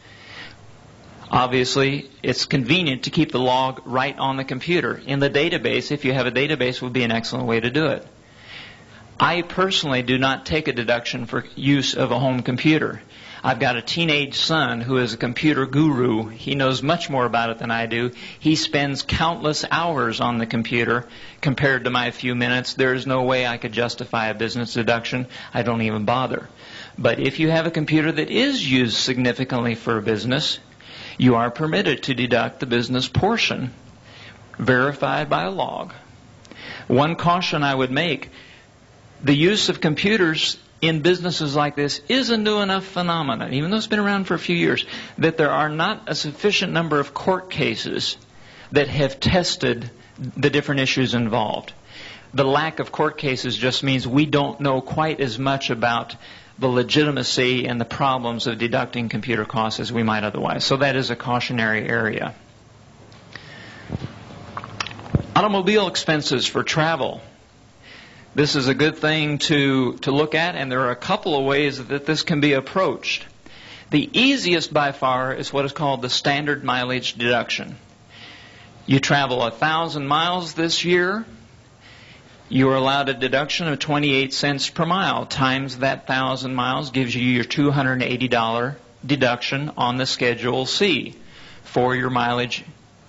Obviously, it's convenient to keep the log right on the computer. In the database, if you have a database, would be an excellent way to do it. I personally do not take a deduction for use of a home computer. I've got a teenage son who is a computer guru. He knows much more about it than I do. He spends countless hours on the computer compared to my few minutes. There is no way I could justify a business deduction. I don't even bother. But if you have a computer that is used significantly for a business, you are permitted to deduct the business portion verified by a log. One caution I would make the use of computers in businesses like this is a new enough phenomenon, even though it's been around for a few years, that there are not a sufficient number of court cases that have tested the different issues involved. The lack of court cases just means we don't know quite as much about the legitimacy and the problems of deducting computer costs as we might otherwise. So that is a cautionary area. Automobile expenses for travel This is a good thing to, to look at, and there are a couple of ways that this can be approached. The easiest by far is what is called the standard mileage deduction. You travel a thousand miles this year, you are allowed a deduction of 28 cents per mile. Times that thousand miles gives you your $280 deduction on the Schedule C for your mileage,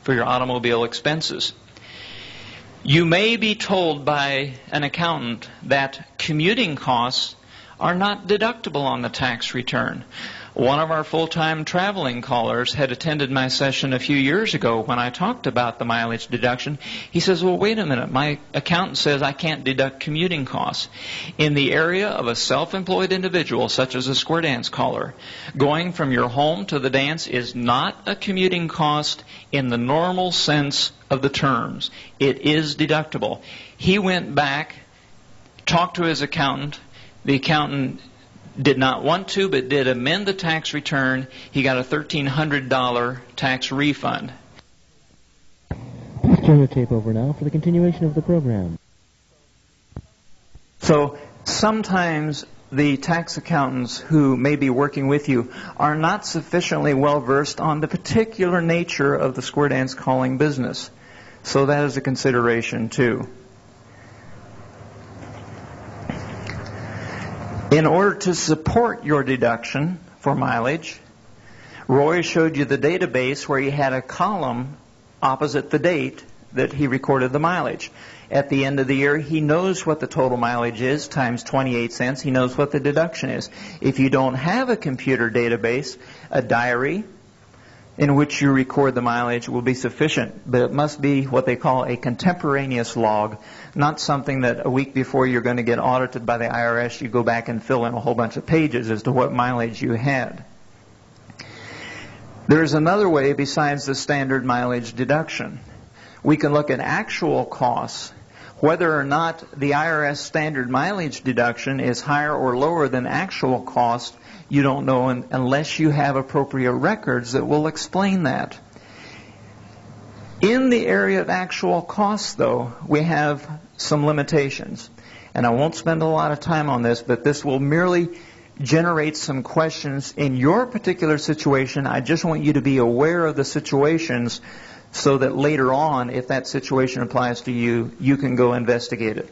for your automobile expenses. You may be told by an accountant that commuting costs are not deductible on the tax return. One of our full-time traveling callers had attended my session a few years ago when I talked about the mileage deduction. He says, well, wait a minute. My accountant says I can't deduct commuting costs. In the area of a self-employed individual, such as a square dance caller, going from your home to the dance is not a commuting cost in the normal sense of the terms. It is deductible. He went back, talked to his accountant. The accountant did not want to, but did amend the tax return. He got a $1,300 tax refund. Please turn the tape over now for the continuation of the program. So sometimes the tax accountants who may be working with you are not sufficiently well versed on the particular nature of the square dance calling business. So that is a consideration too. In order to support your deduction for mileage, Roy showed you the database where he had a column opposite the date that he recorded the mileage. At the end of the year, he knows what the total mileage is times 28 cents. He knows what the deduction is. If you don't have a computer database, a diary in which you record the mileage will be sufficient, but it must be what they call a contemporaneous log, not something that a week before you're going to get audited by the IRS, you go back and fill in a whole bunch of pages as to what mileage you had. There's another way besides the standard mileage deduction. We can look at actual costs, whether or not the IRS standard mileage deduction is higher or lower than actual cost you don't know unless you have appropriate records that will explain that. In the area of actual costs, though, we have some limitations. And I won't spend a lot of time on this, but this will merely generate some questions in your particular situation. I just want you to be aware of the situations so that later on, if that situation applies to you, you can go investigate it.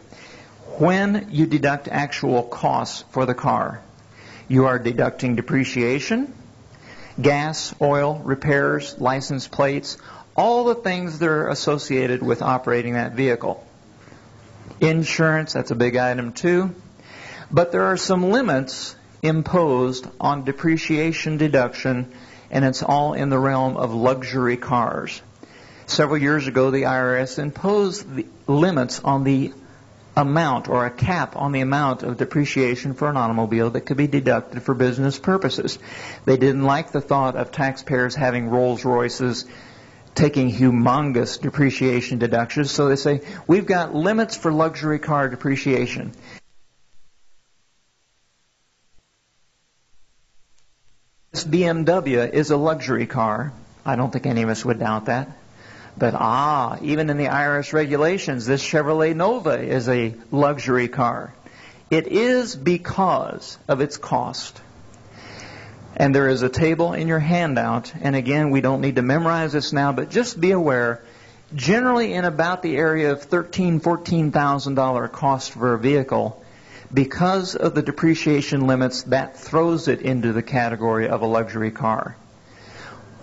When you deduct actual costs for the car, you are deducting depreciation, gas, oil, repairs, license plates, all the things that are associated with operating that vehicle. Insurance, that's a big item too. But there are some limits imposed on depreciation deduction, and it's all in the realm of luxury cars. Several years ago, the IRS imposed limits on the amount or a cap on the amount of depreciation for an automobile that could be deducted for business purposes. They didn't like the thought of taxpayers having Rolls Royces taking humongous depreciation deductions, so they say, we've got limits for luxury car depreciation. This BMW is a luxury car. I don't think any of us would doubt that. But ah, even in the IRS regulations, this Chevrolet Nova is a luxury car. It is because of its cost. And there is a table in your handout, and again, we don't need to memorize this now, but just be aware, generally in about the area of thirteen, fourteen thousand dollar cost for a vehicle, because of the depreciation limits, that throws it into the category of a luxury car.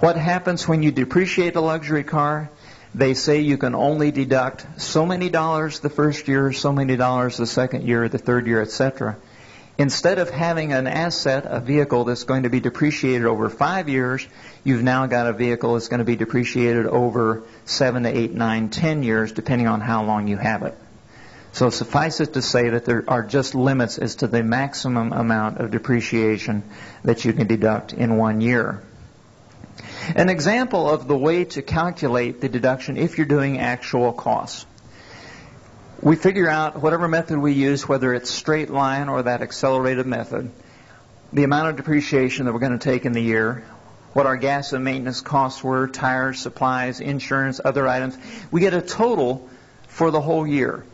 What happens when you depreciate a luxury car? they say you can only deduct so many dollars the first year, so many dollars the second year, the third year, etc. Instead of having an asset, a vehicle that's going to be depreciated over five years, you've now got a vehicle that's going to be depreciated over seven to eight, nine, ten years, depending on how long you have it. So suffice it to say that there are just limits as to the maximum amount of depreciation that you can deduct in one year. An example of the way to calculate the deduction if you're doing actual costs. We figure out whatever method we use, whether it's straight line or that accelerated method, the amount of depreciation that we're going to take in the year, what our gas and maintenance costs were, tires, supplies, insurance, other items. We get a total for the whole year.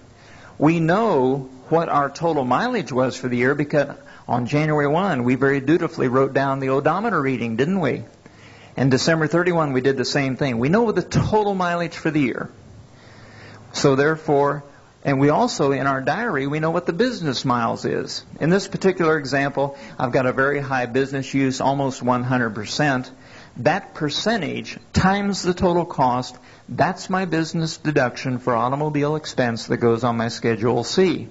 We know what our total mileage was for the year because on January 1, we very dutifully wrote down the odometer reading, didn't we? And December 31, we did the same thing. We know the total mileage for the year. So therefore, and we also, in our diary, we know what the business miles is. In this particular example, I've got a very high business use, almost 100%. That percentage times the total cost, that's my business deduction for automobile expense that goes on my Schedule C.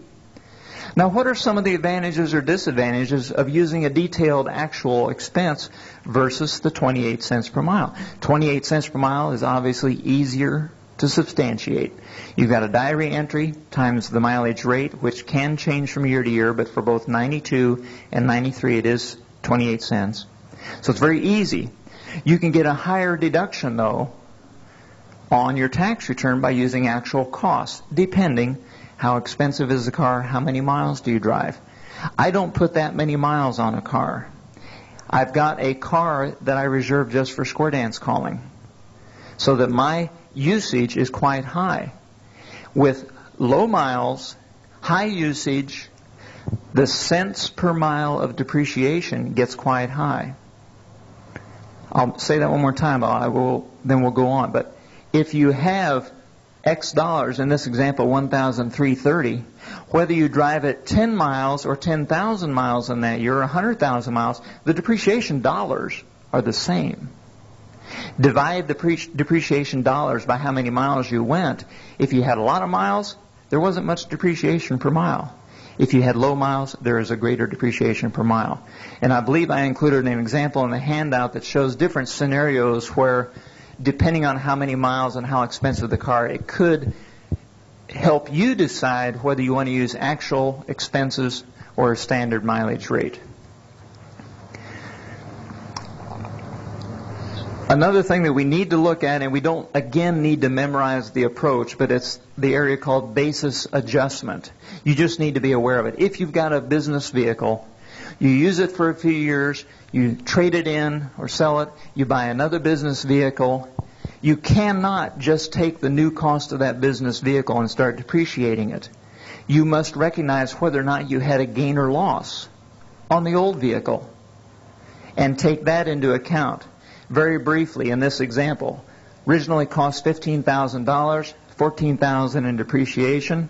Now, what are some of the advantages or disadvantages of using a detailed actual expense versus the 28 cents per mile? 28 cents per mile is obviously easier to substantiate. You've got a diary entry times the mileage rate, which can change from year to year, but for both 92 and 93 it is 28 cents. So it's very easy. You can get a higher deduction, though, on your tax return by using actual costs, depending how expensive is the car? How many miles do you drive? I don't put that many miles on a car. I've got a car that I reserve just for square dance calling. So that my usage is quite high. With low miles, high usage, the cents per mile of depreciation gets quite high. I'll say that one more time, I will, then we'll go on. But if you have X dollars, in this example 1,330, whether you drive it 10 miles or 10,000 miles in that year or 100,000 miles, the depreciation dollars are the same. Divide the pre- depreciation dollars by how many miles you went. If you had a lot of miles, there wasn't much depreciation per mile. If you had low miles, there is a greater depreciation per mile. And I believe I included an example in the handout that shows different scenarios where depending on how many miles and how expensive the car, it could help you decide whether you want to use actual expenses or a standard mileage rate. Another thing that we need to look at, and we don't again need to memorize the approach, but it's the area called basis adjustment. You just need to be aware of it. If you've got a business vehicle, you use it for a few years, you trade it in or sell it, you buy another business vehicle. You cannot just take the new cost of that business vehicle and start depreciating it. You must recognize whether or not you had a gain or loss on the old vehicle and take that into account. Very briefly, in this example, originally cost $15,000, $14,000 in depreciation.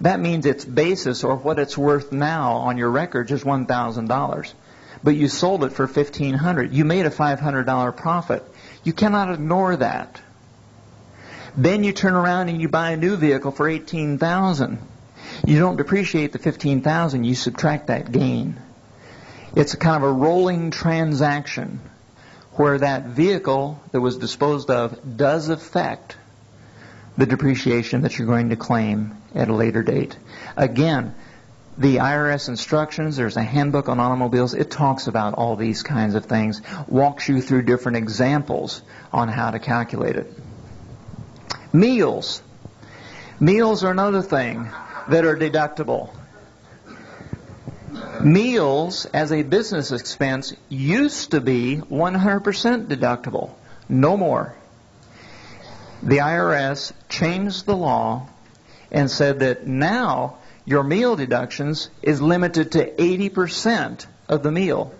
That means its basis or what it's worth now on your record is $1,000 but you sold it for 1500 You made a $500 profit. You cannot ignore that. Then you turn around and you buy a new vehicle for 18000 You don't depreciate the 15000 you subtract that gain. It's a kind of a rolling transaction where that vehicle that was disposed of does affect the depreciation that you're going to claim at a later date. Again, the IRS instructions, there's a handbook on automobiles. It talks about all these kinds of things, walks you through different examples on how to calculate it. Meals. Meals are another thing that are deductible. Meals as a business expense used to be 100% deductible. No more. The IRS changed the law and said that now your meal deductions is limited to 80% of the meal.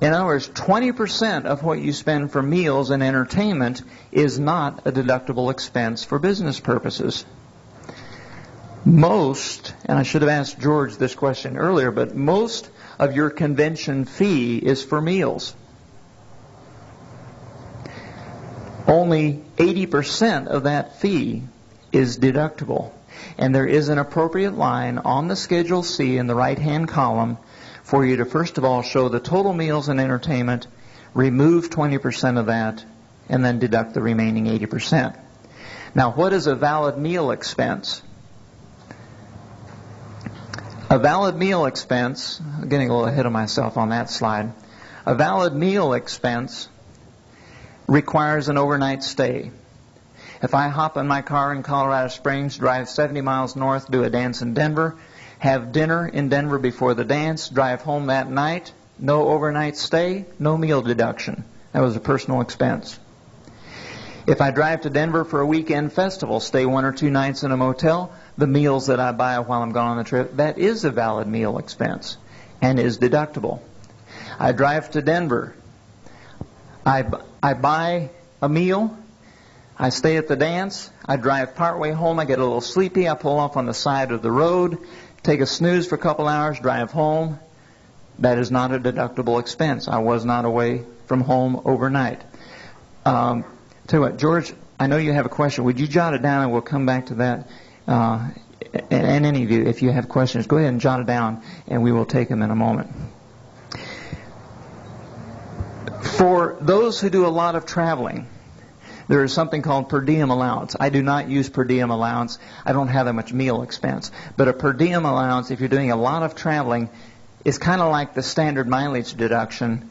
In other words, 20% of what you spend for meals and entertainment is not a deductible expense for business purposes. Most, and I should have asked George this question earlier, but most of your convention fee is for meals. Only 80% of that fee is deductible. And there is an appropriate line on the Schedule C in the right-hand column for you to first of all show the total meals and entertainment, remove 20% of that, and then deduct the remaining 80%. Now, what is a valid meal expense? A valid meal expense, getting a little ahead of myself on that slide. A valid meal expense requires an overnight stay. If I hop in my car in Colorado Springs, drive 70 miles north, do a dance in Denver, have dinner in Denver before the dance, drive home that night, no overnight stay, no meal deduction. That was a personal expense. If I drive to Denver for a weekend festival, stay one or two nights in a motel, the meals that I buy while I'm gone on the trip, that is a valid meal expense and is deductible. I drive to Denver. I, I buy a meal. I stay at the dance. I drive partway home. I get a little sleepy. I pull off on the side of the road, take a snooze for a couple hours, drive home. That is not a deductible expense. I was not away from home overnight. Um, tell you what, George, I know you have a question. Would you jot it down and we'll come back to that? Uh, and any of you, if you have questions, go ahead and jot it down and we will take them in a moment. For those who do a lot of traveling, there is something called per diem allowance. I do not use per diem allowance. I don't have that much meal expense. But a per diem allowance, if you're doing a lot of traveling, is kind of like the standard mileage deduction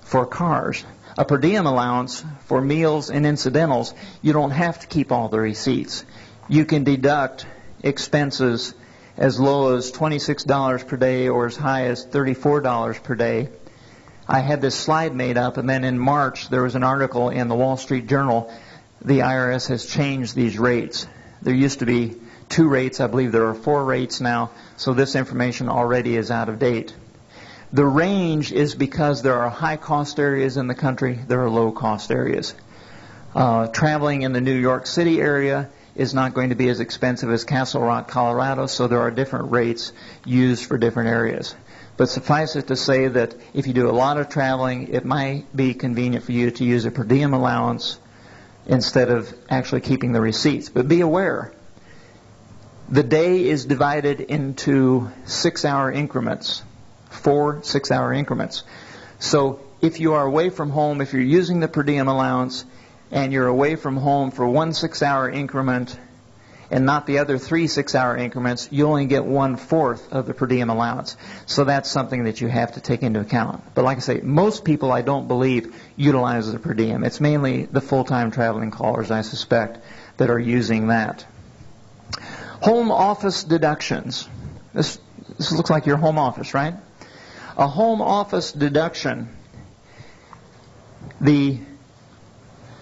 for cars a per diem allowance for meals and incidentals, you don't have to keep all the receipts. You can deduct expenses as low as $26 per day or as high as $34 per day. I had this slide made up, and then in March there was an article in the Wall Street Journal. The IRS has changed these rates. There used to be two rates. I believe there are four rates now, so this information already is out of date. The range is because there are high cost areas in the country, there are low cost areas. Uh, traveling in the New York City area is not going to be as expensive as Castle Rock, Colorado, so there are different rates used for different areas. But suffice it to say that if you do a lot of traveling, it might be convenient for you to use a per diem allowance instead of actually keeping the receipts. But be aware, the day is divided into six hour increments four six hour increments. So if you are away from home, if you're using the per diem allowance, and you're away from home for one six hour increment and not the other three six hour increments, you only get one fourth of the per diem allowance. So that's something that you have to take into account. But like I say, most people I don't believe utilize the per diem. It's mainly the full time traveling callers, I suspect, that are using that. Home office deductions. This, this looks like your home office, right? a home office deduction. The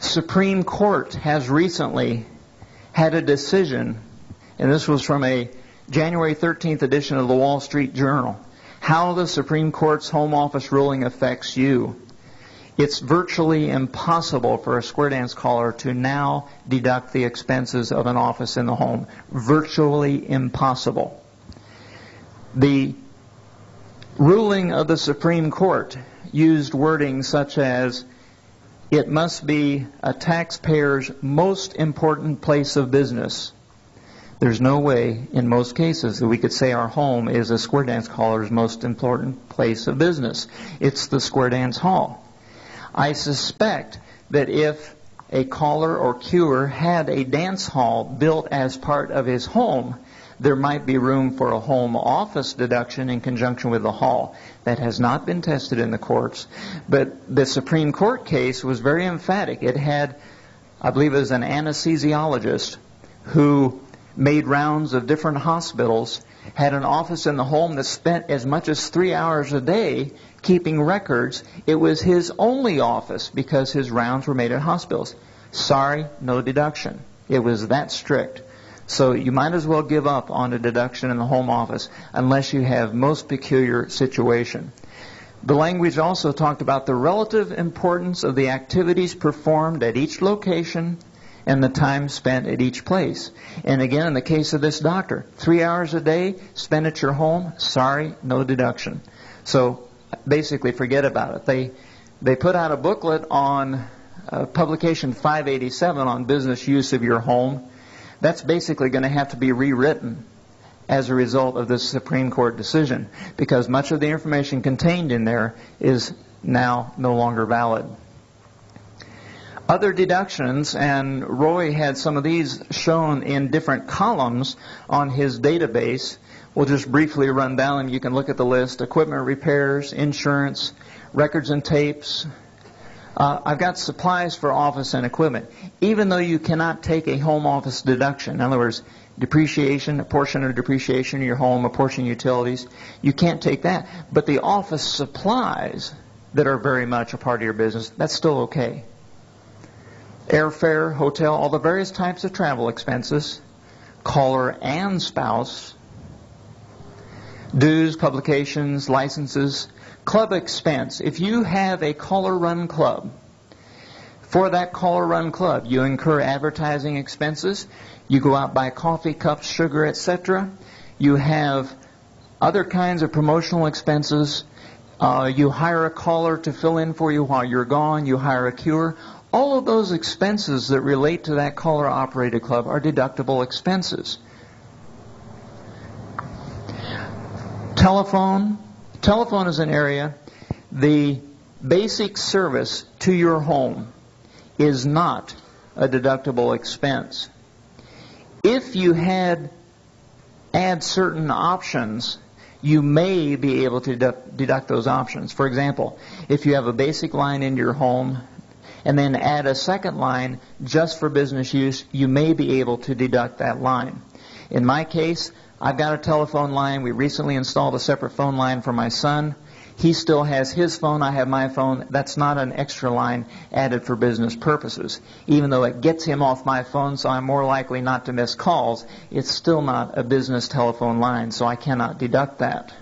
Supreme Court has recently had a decision, and this was from a January 13th edition of the Wall Street Journal, how the Supreme Court's home office ruling affects you. It's virtually impossible for a square dance caller to now deduct the expenses of an office in the home. Virtually impossible. The ruling of the Supreme Court used wording such as, it must be a taxpayer's most important place of business. There's no way, in most cases, that we could say our home is a square dance caller's most important place of business. It's the square dance hall. I suspect that if a caller or cuer had a dance hall built as part of his home, there might be room for a home office deduction in conjunction with the hall. That has not been tested in the courts. But the Supreme Court case was very emphatic. It had, I believe it was an anesthesiologist who made rounds of different hospitals, had an office in the home that spent as much as three hours a day keeping records. It was his only office because his rounds were made at hospitals. Sorry, no deduction. It was that strict. So you might as well give up on a deduction in the home office unless you have most peculiar situation. The language also talked about the relative importance of the activities performed at each location and the time spent at each place. And again, in the case of this doctor, three hours a day spent at your home, sorry, no deduction. So basically, forget about it. They they put out a booklet on uh, publication 587 on business use of your home that's basically going to have to be rewritten as a result of this Supreme Court decision because much of the information contained in there is now no longer valid. Other deductions, and Roy had some of these shown in different columns on his database. We'll just briefly run down and you can look at the list. Equipment repairs, insurance, records and tapes, uh, I've got supplies for office and equipment. Even though you cannot take a home office deduction, in other words, depreciation, a portion of depreciation of your home, a portion of utilities, you can't take that. But the office supplies that are very much a part of your business, that's still okay. Airfare, hotel, all the various types of travel expenses, caller and spouse, dues, publications, licenses, club expense. If you have a caller run club, for that caller run club, you incur advertising expenses, you go out buy coffee cups, sugar, etc. You have other kinds of promotional expenses. Uh, you hire a caller to fill in for you while you're gone. You hire a cuer. All of those expenses that relate to that caller operated club are deductible expenses. Telephone. Telephone is an area. The basic service to your home is not a deductible expense. If you had add certain options, you may be able to deduct, those options. For example, if you have a basic line in your home and then add a second line just for business use, you may be able to deduct that line. In my case, I've got a telephone line. We recently installed a separate phone line for my son. He still has his phone, I have my phone. That's not an extra line added for business purposes. Even though it gets him off my phone, so I'm more likely not to miss calls, it's still not a business telephone line, so I cannot deduct that.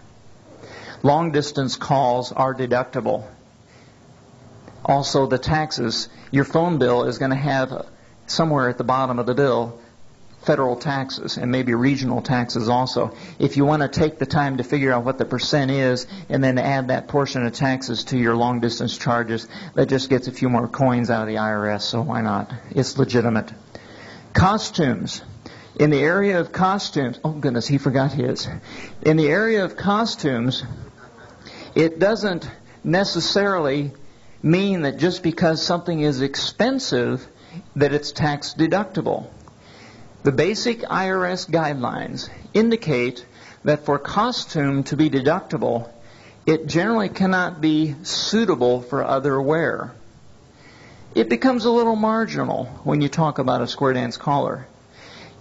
Long distance calls are deductible. Also, the taxes. Your phone bill is going to have somewhere at the bottom of the bill federal taxes and maybe regional taxes also. If you want to take the time to figure out what the percent is and then add that portion of taxes to your long distance charges, that just gets a few more coins out of the IRS, so why not? It's legitimate. Costumes. In the area of costumes, oh goodness, he forgot his. In the area of costumes, it doesn't necessarily mean that just because something is expensive that it's tax deductible. The basic IRS guidelines indicate that for costume to be deductible, it generally cannot be suitable for other wear. It becomes a little marginal when you talk about a square dance caller.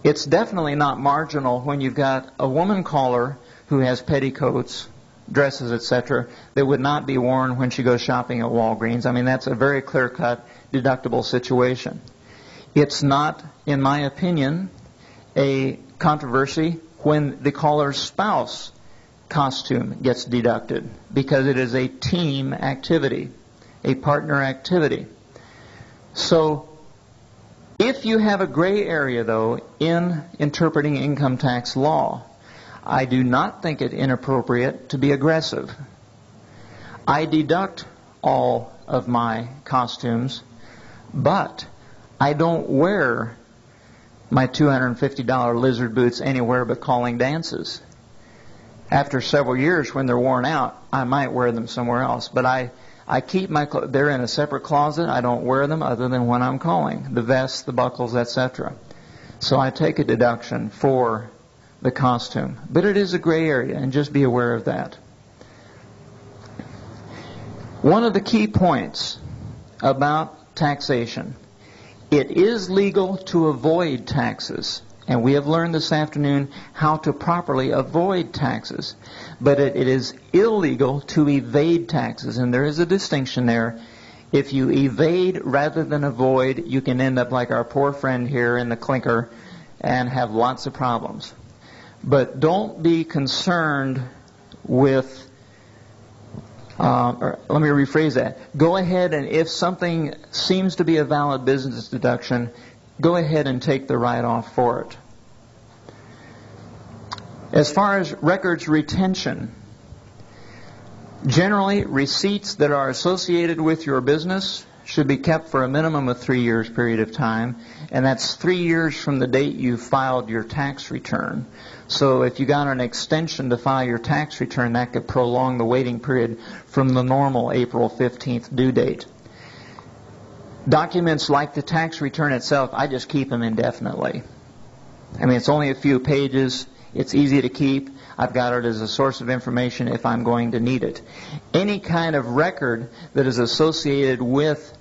It's definitely not marginal when you've got a woman caller who has petticoats, dresses, etc., that would not be worn when she goes shopping at Walgreens. I mean, that's a very clear cut deductible situation. It's not, in my opinion, a controversy when the caller's spouse costume gets deducted because it is a team activity, a partner activity. So, if you have a gray area, though, in interpreting income tax law, I do not think it inappropriate to be aggressive. I deduct all of my costumes, but I don't wear my $250 lizard boots anywhere but calling dances. After several years, when they're worn out, I might wear them somewhere else. But I, I keep my they're in a separate closet. I don't wear them other than when I'm calling the vests, the buckles, etc. So I take a deduction for the costume, but it is a gray area, and just be aware of that. One of the key points about taxation it is legal to avoid taxes, and we have learned this afternoon how to properly avoid taxes. But it, it is illegal to evade taxes, and there is a distinction there. If you evade rather than avoid, you can end up like our poor friend here in the clinker and have lots of problems. But don't be concerned with uh, let me rephrase that. Go ahead and if something seems to be a valid business deduction, go ahead and take the write-off for it. As far as records retention, generally receipts that are associated with your business should be kept for a minimum of three years period of time, and that's three years from the date you filed your tax return. So if you got an extension to file your tax return, that could prolong the waiting period from the normal April 15th due date. Documents like the tax return itself, I just keep them indefinitely. I mean, it's only a few pages. It's easy to keep. I've got it as a source of information if I'm going to need it. Any kind of record that is associated with,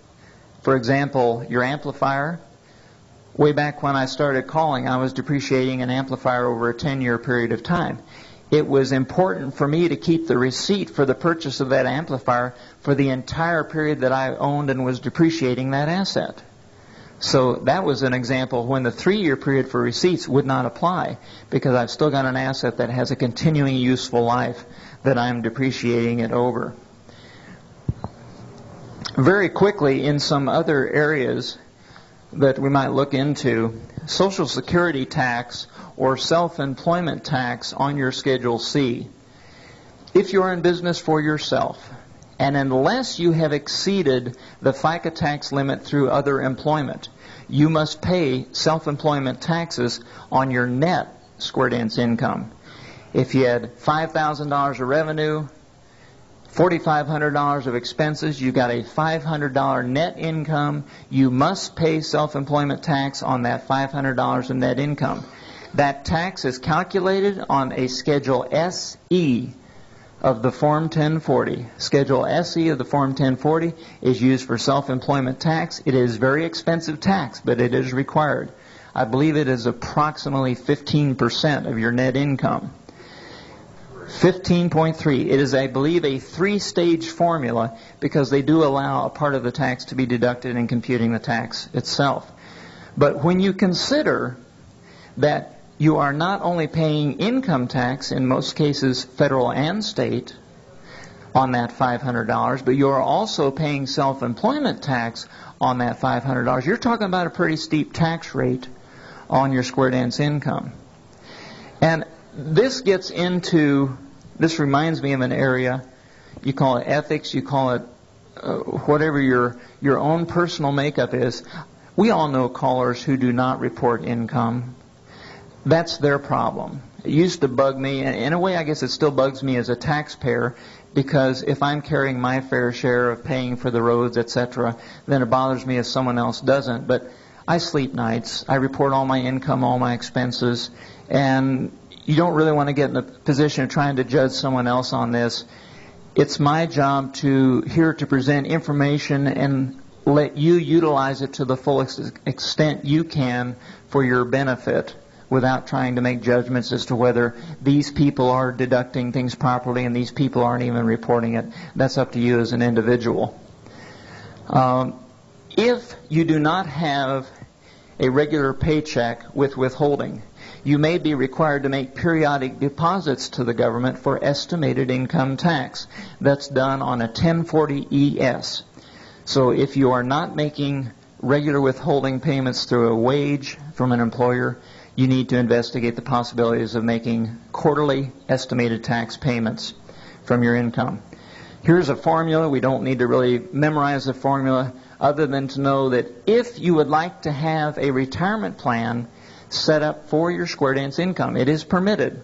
for example, your amplifier, Way back when I started calling, I was depreciating an amplifier over a 10 year period of time. It was important for me to keep the receipt for the purchase of that amplifier for the entire period that I owned and was depreciating that asset. So that was an example when the three-year period for receipts would not apply because I've still got an asset that has a continuing useful life that I'm depreciating it over. Very quickly, in some other areas that we might look into, Social Security tax or self-employment tax on your Schedule C. If you're in business for yourself, and unless you have exceeded the FICA tax limit through other employment, you must pay self-employment taxes on your net square dance income. If you had $5,000 of revenue, $4,500 of expenses, you've got a $500 net income, you must pay self-employment tax on that $500 of net income. That tax is calculated on a Schedule SE of the Form 1040. Schedule SE of the Form 1040 is used for self-employment tax. It is very expensive tax, but it is required. I believe it is approximately 15% of your net income. 15.3. It is, I believe, a three-stage formula because they do allow a part of the tax to be deducted in computing the tax itself. But when you consider that you are not only paying income tax, in most cases federal and state, on that $500, but you are also paying self-employment tax on that $500. You're talking about a pretty steep tax rate on your square dance income. And this gets into, this reminds me of an area, you call it ethics, you call it uh, whatever your, your own personal makeup is. We all know callers who do not report income that's their problem. It used to bug me, and in a way, I guess it still bugs me as a taxpayer because if I'm carrying my fair share of paying for the roads, etc., then it bothers me if someone else doesn't. But I sleep nights. I report all my income, all my expenses, and you don't really want to get in the position of trying to judge someone else on this. It's my job to here to present information and let you utilize it to the full extent you can for your benefit without trying to make judgments as to whether these people are deducting things properly and these people aren't even reporting it. That's up to you as an individual. Um, if you do not have a regular paycheck with withholding, you may be required to make periodic deposits to the government for estimated income tax. That's done on a 1040 ES. So if you are not making regular withholding payments through a wage from an employer, you need to investigate the possibilities of making quarterly estimated tax payments from your income. Here's a formula. We don't need to really memorize the formula other than to know that if you would like to have a retirement plan set up for your square dance income, it is permitted.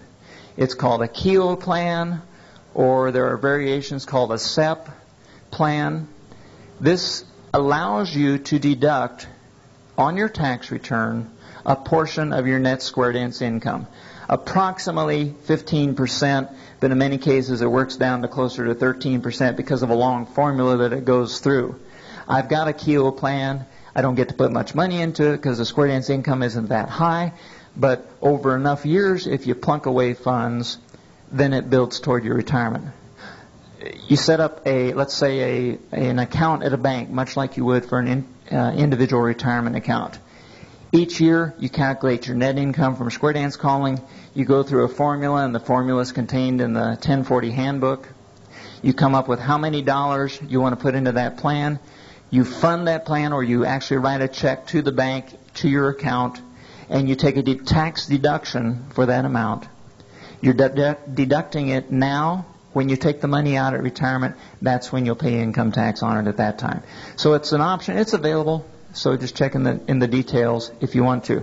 It's called a Keogh plan, or there are variations called a SEP plan. This allows you to deduct on your tax return a portion of your net square dance income. Approximately 15%, but in many cases it works down to closer to 13% because of a long formula that it goes through. I've got a Keogh plan. I don't get to put much money into it because the square dance income isn't that high. But over enough years, if you plunk away funds, then it builds toward your retirement. You set up a, let's say, a, an account at a bank, much like you would for an in, uh, individual retirement account. Each year, you calculate your net income from square dance calling. You go through a formula, and the formula is contained in the 1040 handbook. You come up with how many dollars you want to put into that plan. You fund that plan, or you actually write a check to the bank, to your account, and you take a de- tax deduction for that amount. You're de- deducting it now. When you take the money out at retirement, that's when you'll pay income tax on it at that time. So it's an option. It's available. So just check in the, in the details if you want to.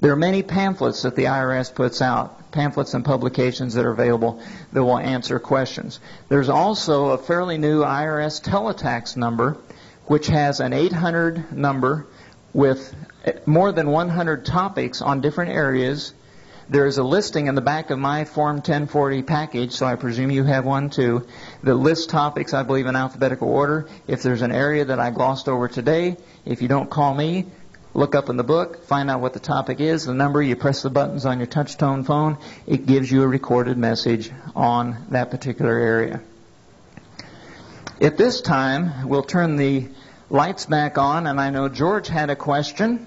There are many pamphlets that the IRS puts out, pamphlets and publications that are available that will answer questions. There's also a fairly new IRS teletax number, which has an 800 number with more than 100 topics on different areas there is a listing in the back of my Form 1040 package, so I presume you have one too, that lists topics, I believe, in alphabetical order. If there's an area that I glossed over today, if you don't call me, look up in the book, find out what the topic is, the number, you press the buttons on your touch-tone phone, it gives you a recorded message on that particular area. At this time, we'll turn the lights back on, and I know George had a question,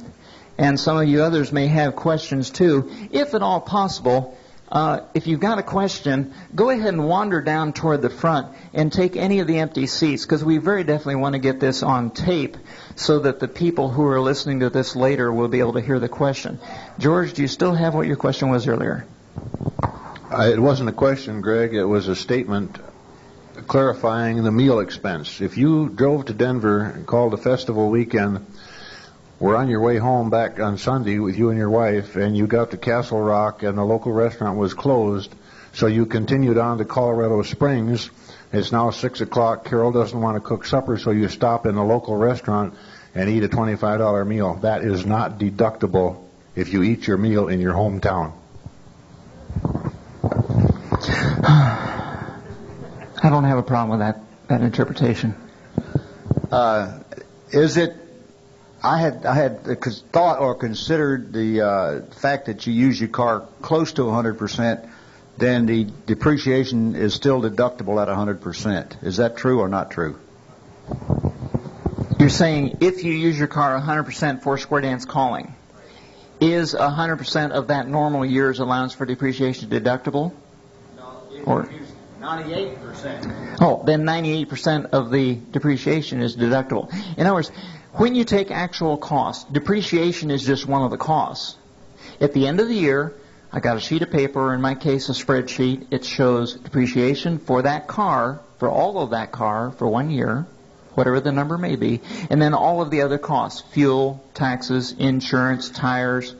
and some of you others may have questions too. If at all possible, uh, if you've got a question, go ahead and wander down toward the front and take any of the empty seats because we very definitely want to get this on tape so that the people who are listening to this later will be able to hear the question. George, do you still have what your question was earlier? Uh, it wasn't a question, Gregg. It was a statement clarifying the meal expense. If you drove to Denver and called a festival weekend, were on your way home back on Sunday with you and your wife, and you got to Castle Rock and the local restaurant was closed, so you continued on to Colorado Springs. It's now 6 o'clock. Carol doesn't want to cook supper, so you stop in the local restaurant and eat a $25 meal. That is not deductible if you eat your meal in your hometown. I don't have a problem with that, that interpretation. Uh, is it? I had I had thought or considered the uh, fact that you use your car close to 100 percent, then the depreciation is still deductible at 100 percent. Is that true or not true? You're saying if you use your car 100 percent for square dance calling, is 100 percent of that normal year's allowance for depreciation deductible? No, or 98%. Oh, then 98% of the depreciation is deductible. In other words, when you take actual cost, depreciation is just one of the costs. At the end of the year, I got a sheet of paper, in my case a spreadsheet. It shows depreciation for that car, for all of that car, for one year, whatever the number may be, and then all of the other costs, fuel, taxes, insurance, tires.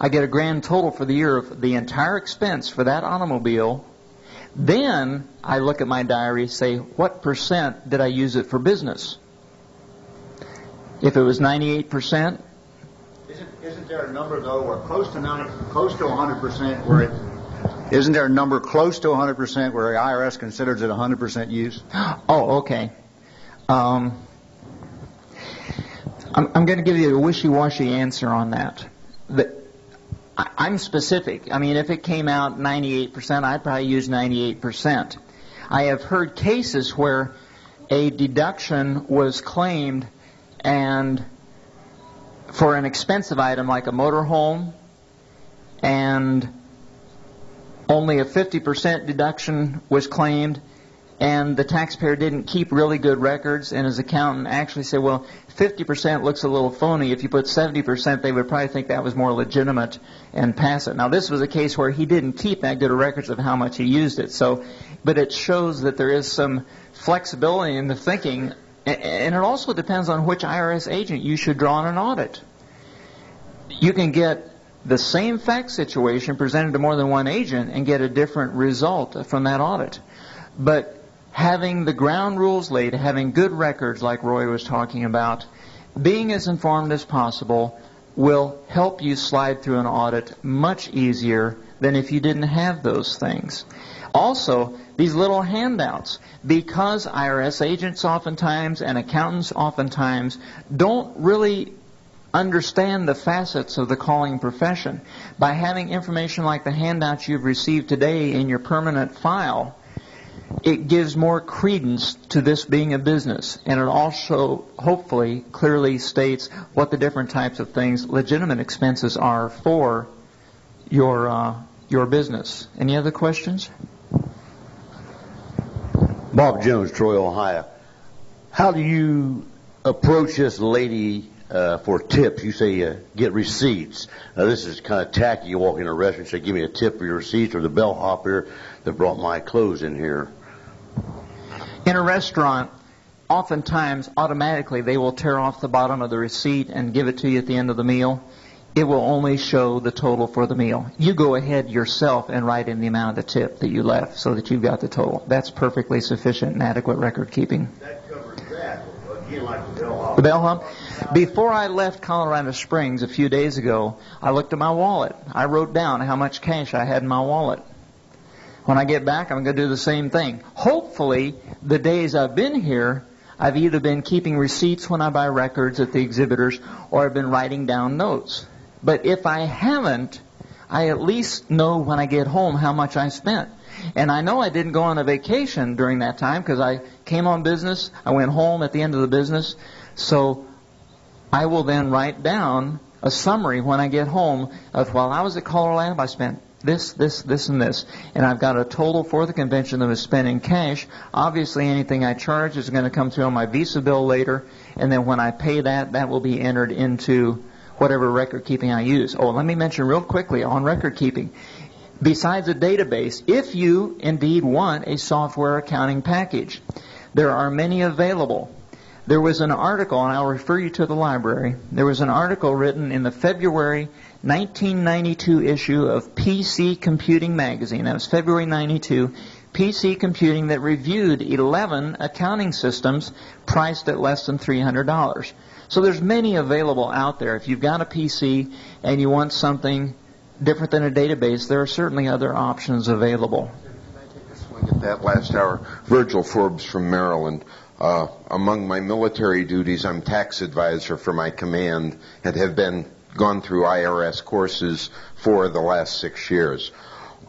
I get a grand total for the year of the entire expense for that automobile then I look at my diary, say, what percent did I use it for business? If it was 98%, isn't, isn't there a number though where close to 90, close to 100% where it isn't there a number close to 100% where the IRS considers it 100% use? Oh, okay. Um, I'm, I'm going to give you a wishy-washy answer on that. The, I'm specific. I mean, if it came out 98%, I'd probably use 98%. I have heard cases where a deduction was claimed and for an expensive item like a motorhome and only a 50% deduction was claimed and the taxpayer didn't keep really good records, and his accountant actually said, well, 50% looks a little phony. If you put 70%, they would probably think that was more legitimate and pass it. Now, this was a case where he didn't keep that good of records of how much he used it. So, but it shows that there is some flexibility in the thinking, and it also depends on which IRS agent you should draw on an audit. You can get the same fact situation presented to more than one agent and get a different result from that audit. But having the ground rules laid, having good records like Roy was talking about, being as informed as possible will help you slide through an audit much easier than if you didn't have those things. Also, these little handouts, because IRS agents oftentimes and accountants oftentimes don't really understand the facets of the calling profession. By having information like the handouts you've received today in your permanent file, it gives more credence to this being a business, and it also hopefully clearly states what the different types of things, legitimate expenses are for your uh, your business. Any other questions? Bob Jones, Troy, Ohio. How do you approach this lady uh, for tips? You say uh, get receipts. Now, this is kind of tacky. You walk in a restaurant and say, "Give me a tip for your receipts," or the bellhop here that brought my clothes in here. In a restaurant, oftentimes, automatically, they will tear off the bottom of the receipt and give it to you at the end of the meal. It will only show the total for the meal. You go ahead yourself and write in the amount of the tip that you left so that you've got the total. That's perfectly sufficient and adequate record keeping. That covers that. Again, like the bellhop. The bellhop? Before I left Colorado Springs a few days ago, I looked at my wallet. I wrote down how much cash I had in my wallet. When I get back, I'm going to do the same thing. Hopefully, the days I've been here, I've either been keeping receipts when I buy records at the exhibitors or I've been writing down notes. But if I haven't, I at least know when I get home how much I spent. And I know I didn't go on a vacation during that time because I came on business. I went home at the end of the business, So I will then write down a summary when I get home of while I was at CALLERLAB, I spent this, this, this, and this, and I've got a total for the convention that was spent in cash. Obviously, anything I charge is going to come through on my Visa bill later, and then when I pay that, that will be entered into whatever record keeping I use. Oh, let me mention real quickly on record keeping. Besides a database, if you indeed want a software accounting package, there are many available. There was an article, and I'll refer you to the library. There was an article written in the February 1992 issue of PC Computing magazine. That was February 92. PC Computing that reviewed 11 accounting systems priced at less than $300. So there's many available out there. If you've got a PC and you want something different than a database, there are certainly other options available. At that last hour, Virgil Forbes from Maryland. Uh, among my military duties, I'm tax advisor for my command and have been gone through IRS courses for the last six years.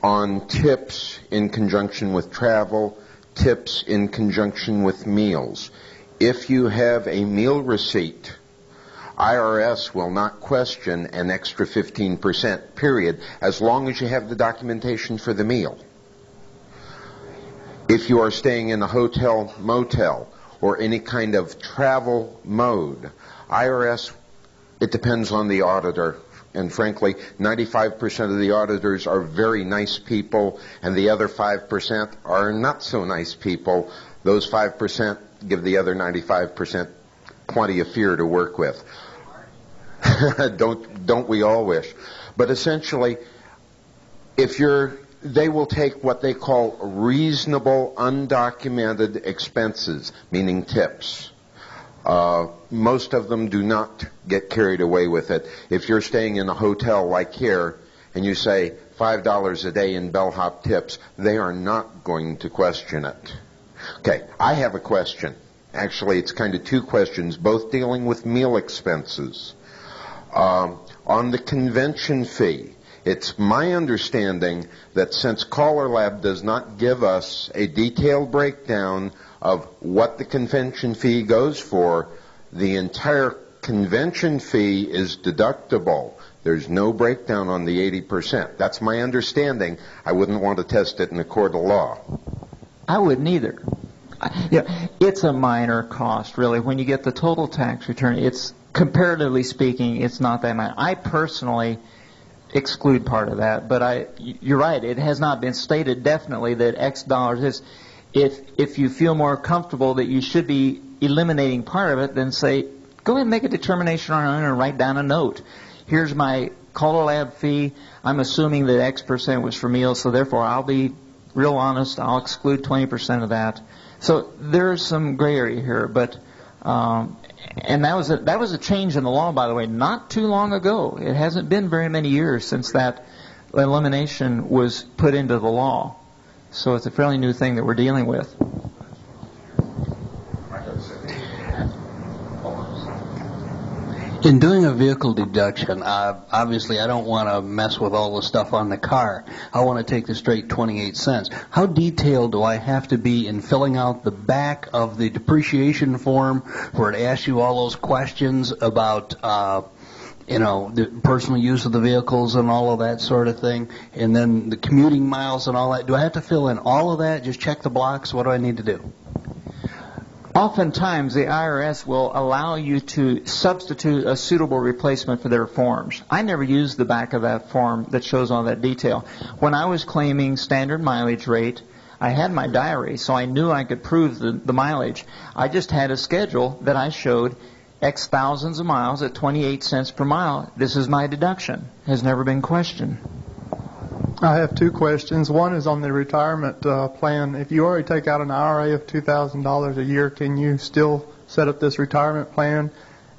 On tips in conjunction with travel, tips in conjunction with meals. If you have a meal receipt, IRS will not question an extra 15% period as long as you have the documentation for the meal. If you are staying in a hotel, motel, or any kind of travel mode, IRS, it depends on the auditor. And frankly, 95% of the auditors are very nice people, and the other 5% are not so nice people. Those 5% give the other 95% plenty of fear to work with. don't don't we all wish? But essentially, if you're they will take what they call reasonable undocumented expenses, meaning tips. Uh, most of them do not get carried away with it. If you're staying in a hotel like here and you say $5 a day in bellhop tips, they are not going to question it. Okay, I have a question. Actually, it's kind of two questions, both dealing with meal expenses. Um, on the convention fee, it's my understanding that since CALLERLAB does not give us a detailed breakdown of what the convention fee goes for, the entire convention fee is deductible. There's no breakdown on the 80%. That's my understanding. I wouldn't want to test it in a court of law. I wouldn't either. Yeah, it's a minor cost, really. When you get the total tax return, it's comparatively speaking, it's not that much. I personally exclude part of that, but I, you're right. It has not been stated definitely that X dollars is. If if you feel more comfortable that you should be eliminating part of it, then say, go ahead and make a determination on your own and write down a note. Here's my CALLERLAB fee. I'm assuming that X percent was for meals, so therefore I'll be real honest. I'll exclude 20% of that. So there's some gray area here, but um, and that was a, that was a change in the law, by the way, not too long ago. It hasn't been very many years since that elimination was put into the law. So it's a fairly new thing that we're dealing with. In doing a vehicle deduction, uh, obviously I don't want to mess with all the stuff on the car. I want to take the straight 28 cents. How detailed do I have to be in filling out the back of the depreciation form where it asks you all those questions about, uh, you know, the personal use of the vehicles and all of that sort of thing, and then the commuting miles and all that? Do I have to fill in all of that? Just check the blocks? What do I need to do? Oftentimes, the IRS will allow you to substitute a suitable replacement for their forms. I never used the back of that form that shows all that detail. When I was claiming standard mileage rate, I had my diary, so I knew I could prove the, the mileage. I just had a schedule that I showed X thousands of miles at 28 cents per mile. This is my deduction. Has never been questioned. I have two questions. One is on the retirement uh, plan. If you already take out an IRA of $2,000 a year, can you still set up this retirement plan?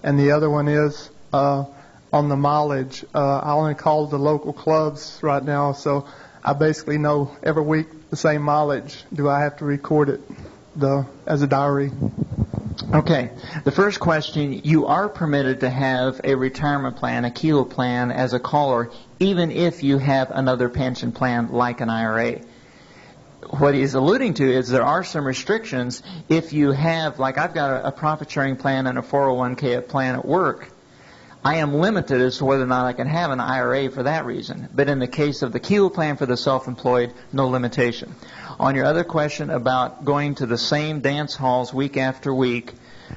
And the other one is uh, on the mileage. Uh, I only call the local clubs right now, so I basically know every week the same mileage. Do I have to record it the as a diary? Okay. The first question, you are permitted to have a retirement plan, a Keogh plan as a caller, even if you have another pension plan like an IRA. what he's alluding to is there are some restrictions if you have, like I've got a, a profit sharing plan and a 401k plan at work. I am limited as to whether or not I can have an IRA for that reason. But in the case of the Keogh plan for the self-employed, no limitation. On your other question about going to the same dance halls week after week,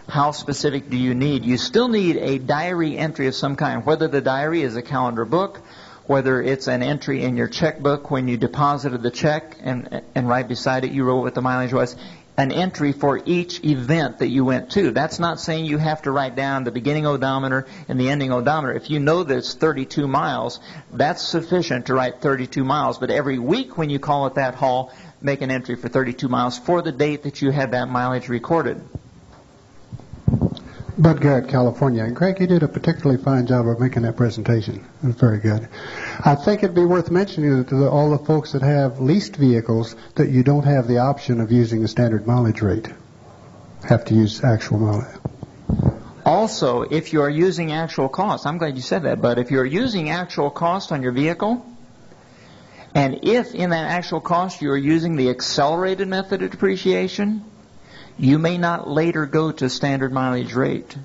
how specific do you need? You still need a diary entry of some kind, whether the diary is a calendar book, whether it's an entry in your checkbook when you deposited the check and, and right beside it you wrote what the mileage was, an entry for each event that you went to. That's not saying you have to write down the beginning odometer and the ending odometer. If you know that it's 32 miles, that's sufficient to write 32 miles. But every week when you call at that hall, make an entry for 32 miles for the date that you had that mileage recorded. Bud Garrett, California. And Craig, you did a particularly fine job of making that presentation. It was very good. I think it'd be worth mentioning to the, all the folks that have leased vehicles that you don't have the option of using a standard mileage rate. Have to use actual mileage. Also, if you are using actual cost, I'm glad you said that, but if you're using actual cost on your vehicle, and if in that actual cost you are using the accelerated method of depreciation, you may not later go to standard mileage rate.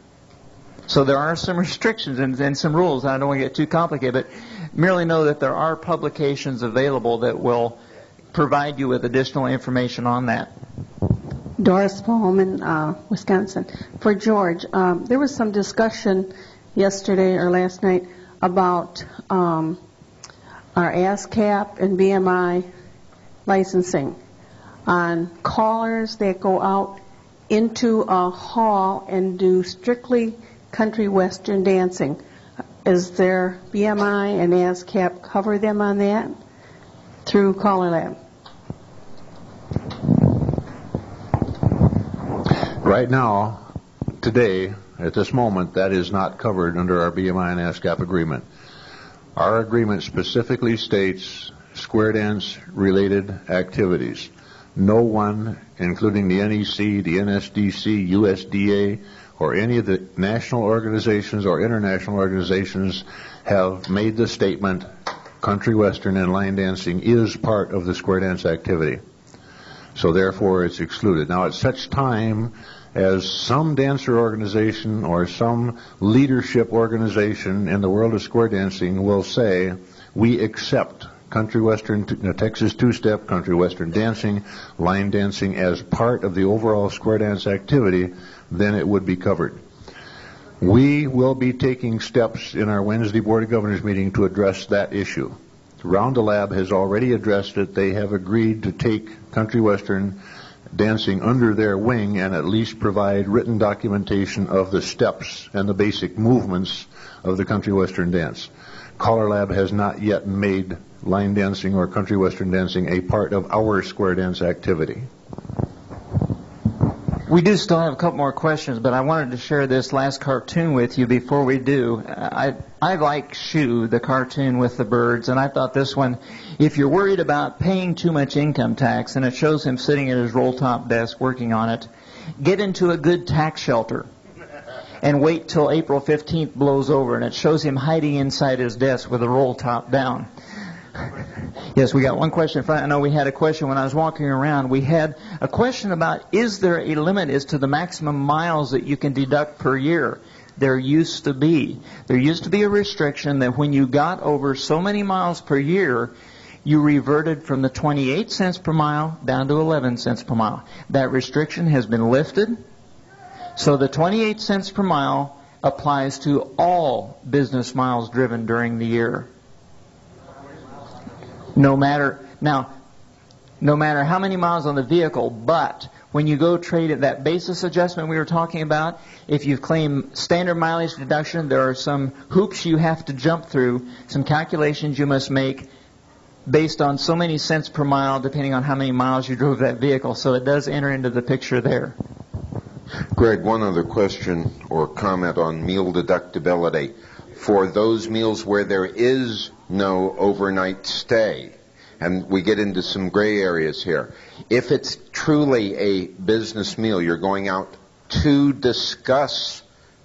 So there are some restrictions and, and some rules. I don't want to get too complicated, but merely know that there are publications available that will provide you with additional information on that. Doris Bowman, uh, Wisconsin. For George, um, there was some discussion yesterday or last night about um, our ASCAP and BMI licensing on callers that go out into a hall and do strictly country western dancing. Is there BMI and ASCAP cover them on that through CALLERLAB? Right now, today, at this moment, that is not covered under our BMI and ASCAP agreement. Our agreement specifically states square dance related activities. No one, including the NEC, the NSDC, USDA, or any of the national organizations or international organizations have made the statement country western and line dancing is part of the square dance activity. So therefore it's excluded. Now at such time as some dancer organization or some leadership organization in the world of square dancing will say, we accept country western, uh, Texas two-step, country western dancing, line dancing as part of the overall square dance activity, then it would be covered. We will be taking steps in our Wednesday Board of Governors meeting to address that issue. ROUNDALAB has already addressed it. They have agreed to take country western dancing under their wing and at least provide written documentation of the steps and the basic movements of the country western dance. CALLERLAB has not yet made line dancing or country western dancing a part of our square dance activity. We do still have a couple more questions, but I wanted to share this last cartoon with you before we do. I, I like Shoe, the cartoon with the birds, and I thought this one, if you're worried about paying too much income tax, and it shows him sitting at his roll top desk working on it, get into a good tax shelter and wait till April 15th blows over, and it shows him hiding inside his desk with a roll top down. Yes, we got one question in front. I know we had a question when I was walking around. We had a question about is there a limit as to the maximum miles that you can deduct per year? There used to be. There used to be a restriction that when you got over so many miles per year, you reverted from the 28 cents per mile down to 11 cents per mile. That restriction has been lifted. So the 28 cents per mile applies to all business miles driven during the year. No matter now, no matter how many miles on the vehicle, but when you go trade at that basis adjustment we were talking about, if you claim standard mileage deduction, there are some hoops you have to jump through, some calculations you must make based on so many cents per mile depending on how many miles you drove that vehicle. So it does enter into the picture there. Gregg, one other question or comment on meal deductibility. For those meals where there is no overnight stay, and we get into some gray areas here. If it's truly a business meal, you're going out to discuss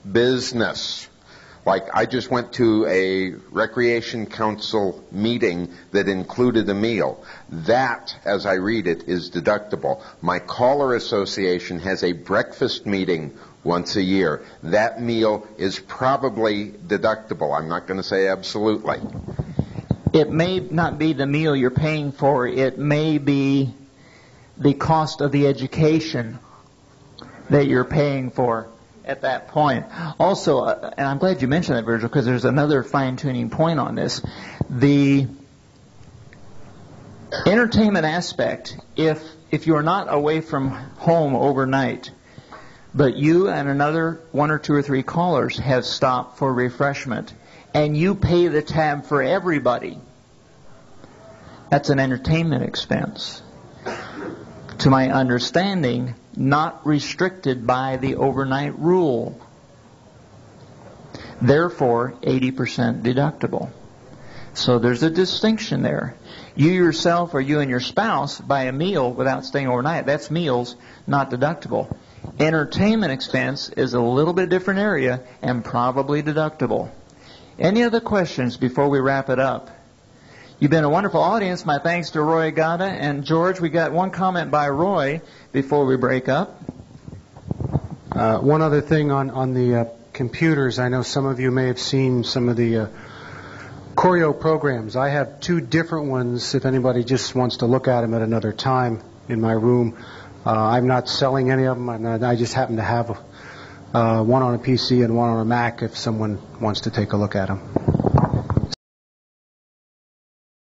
business. Like, I just went to a Recreation Council meeting that included a meal. That, as I read it, is deductible. My caller association has a breakfast meeting once a year. That meal is probably deductible. I'm not going to say absolutely. It may not be the meal you're paying for. It may be the cost of the education that you're paying for at that point. Also, uh, and I'm glad you mentioned that, Virgil, because there's another fine-tuning point on this. The entertainment aspect, if if you're not away from home overnight, but you and another one or two or three callers have stopped for refreshment, and you pay the tab for everybody, that's an entertainment expense. To my understanding, not restricted by the overnight rule. Therefore, 80% deductible. So there's a distinction there. You yourself or you and your spouse buy a meal without staying overnight. That's meals, not deductible. Entertainment expense is a little bit different area and probably deductible. Any other questions before we wrap it up? You've been a wonderful audience. My thanks to Roy Gotta and George. We got one comment by Roy before we break up. Uh, one other thing on on the uh, computers. I know some of you may have seen some of the uh, Choreo programs. I have two different ones. If anybody just wants to look at them at another time in my room, uh, I'm not selling any of them. Not, i just happen to have uh, one on a PC and one on a Mac. If someone wants to take a look at them.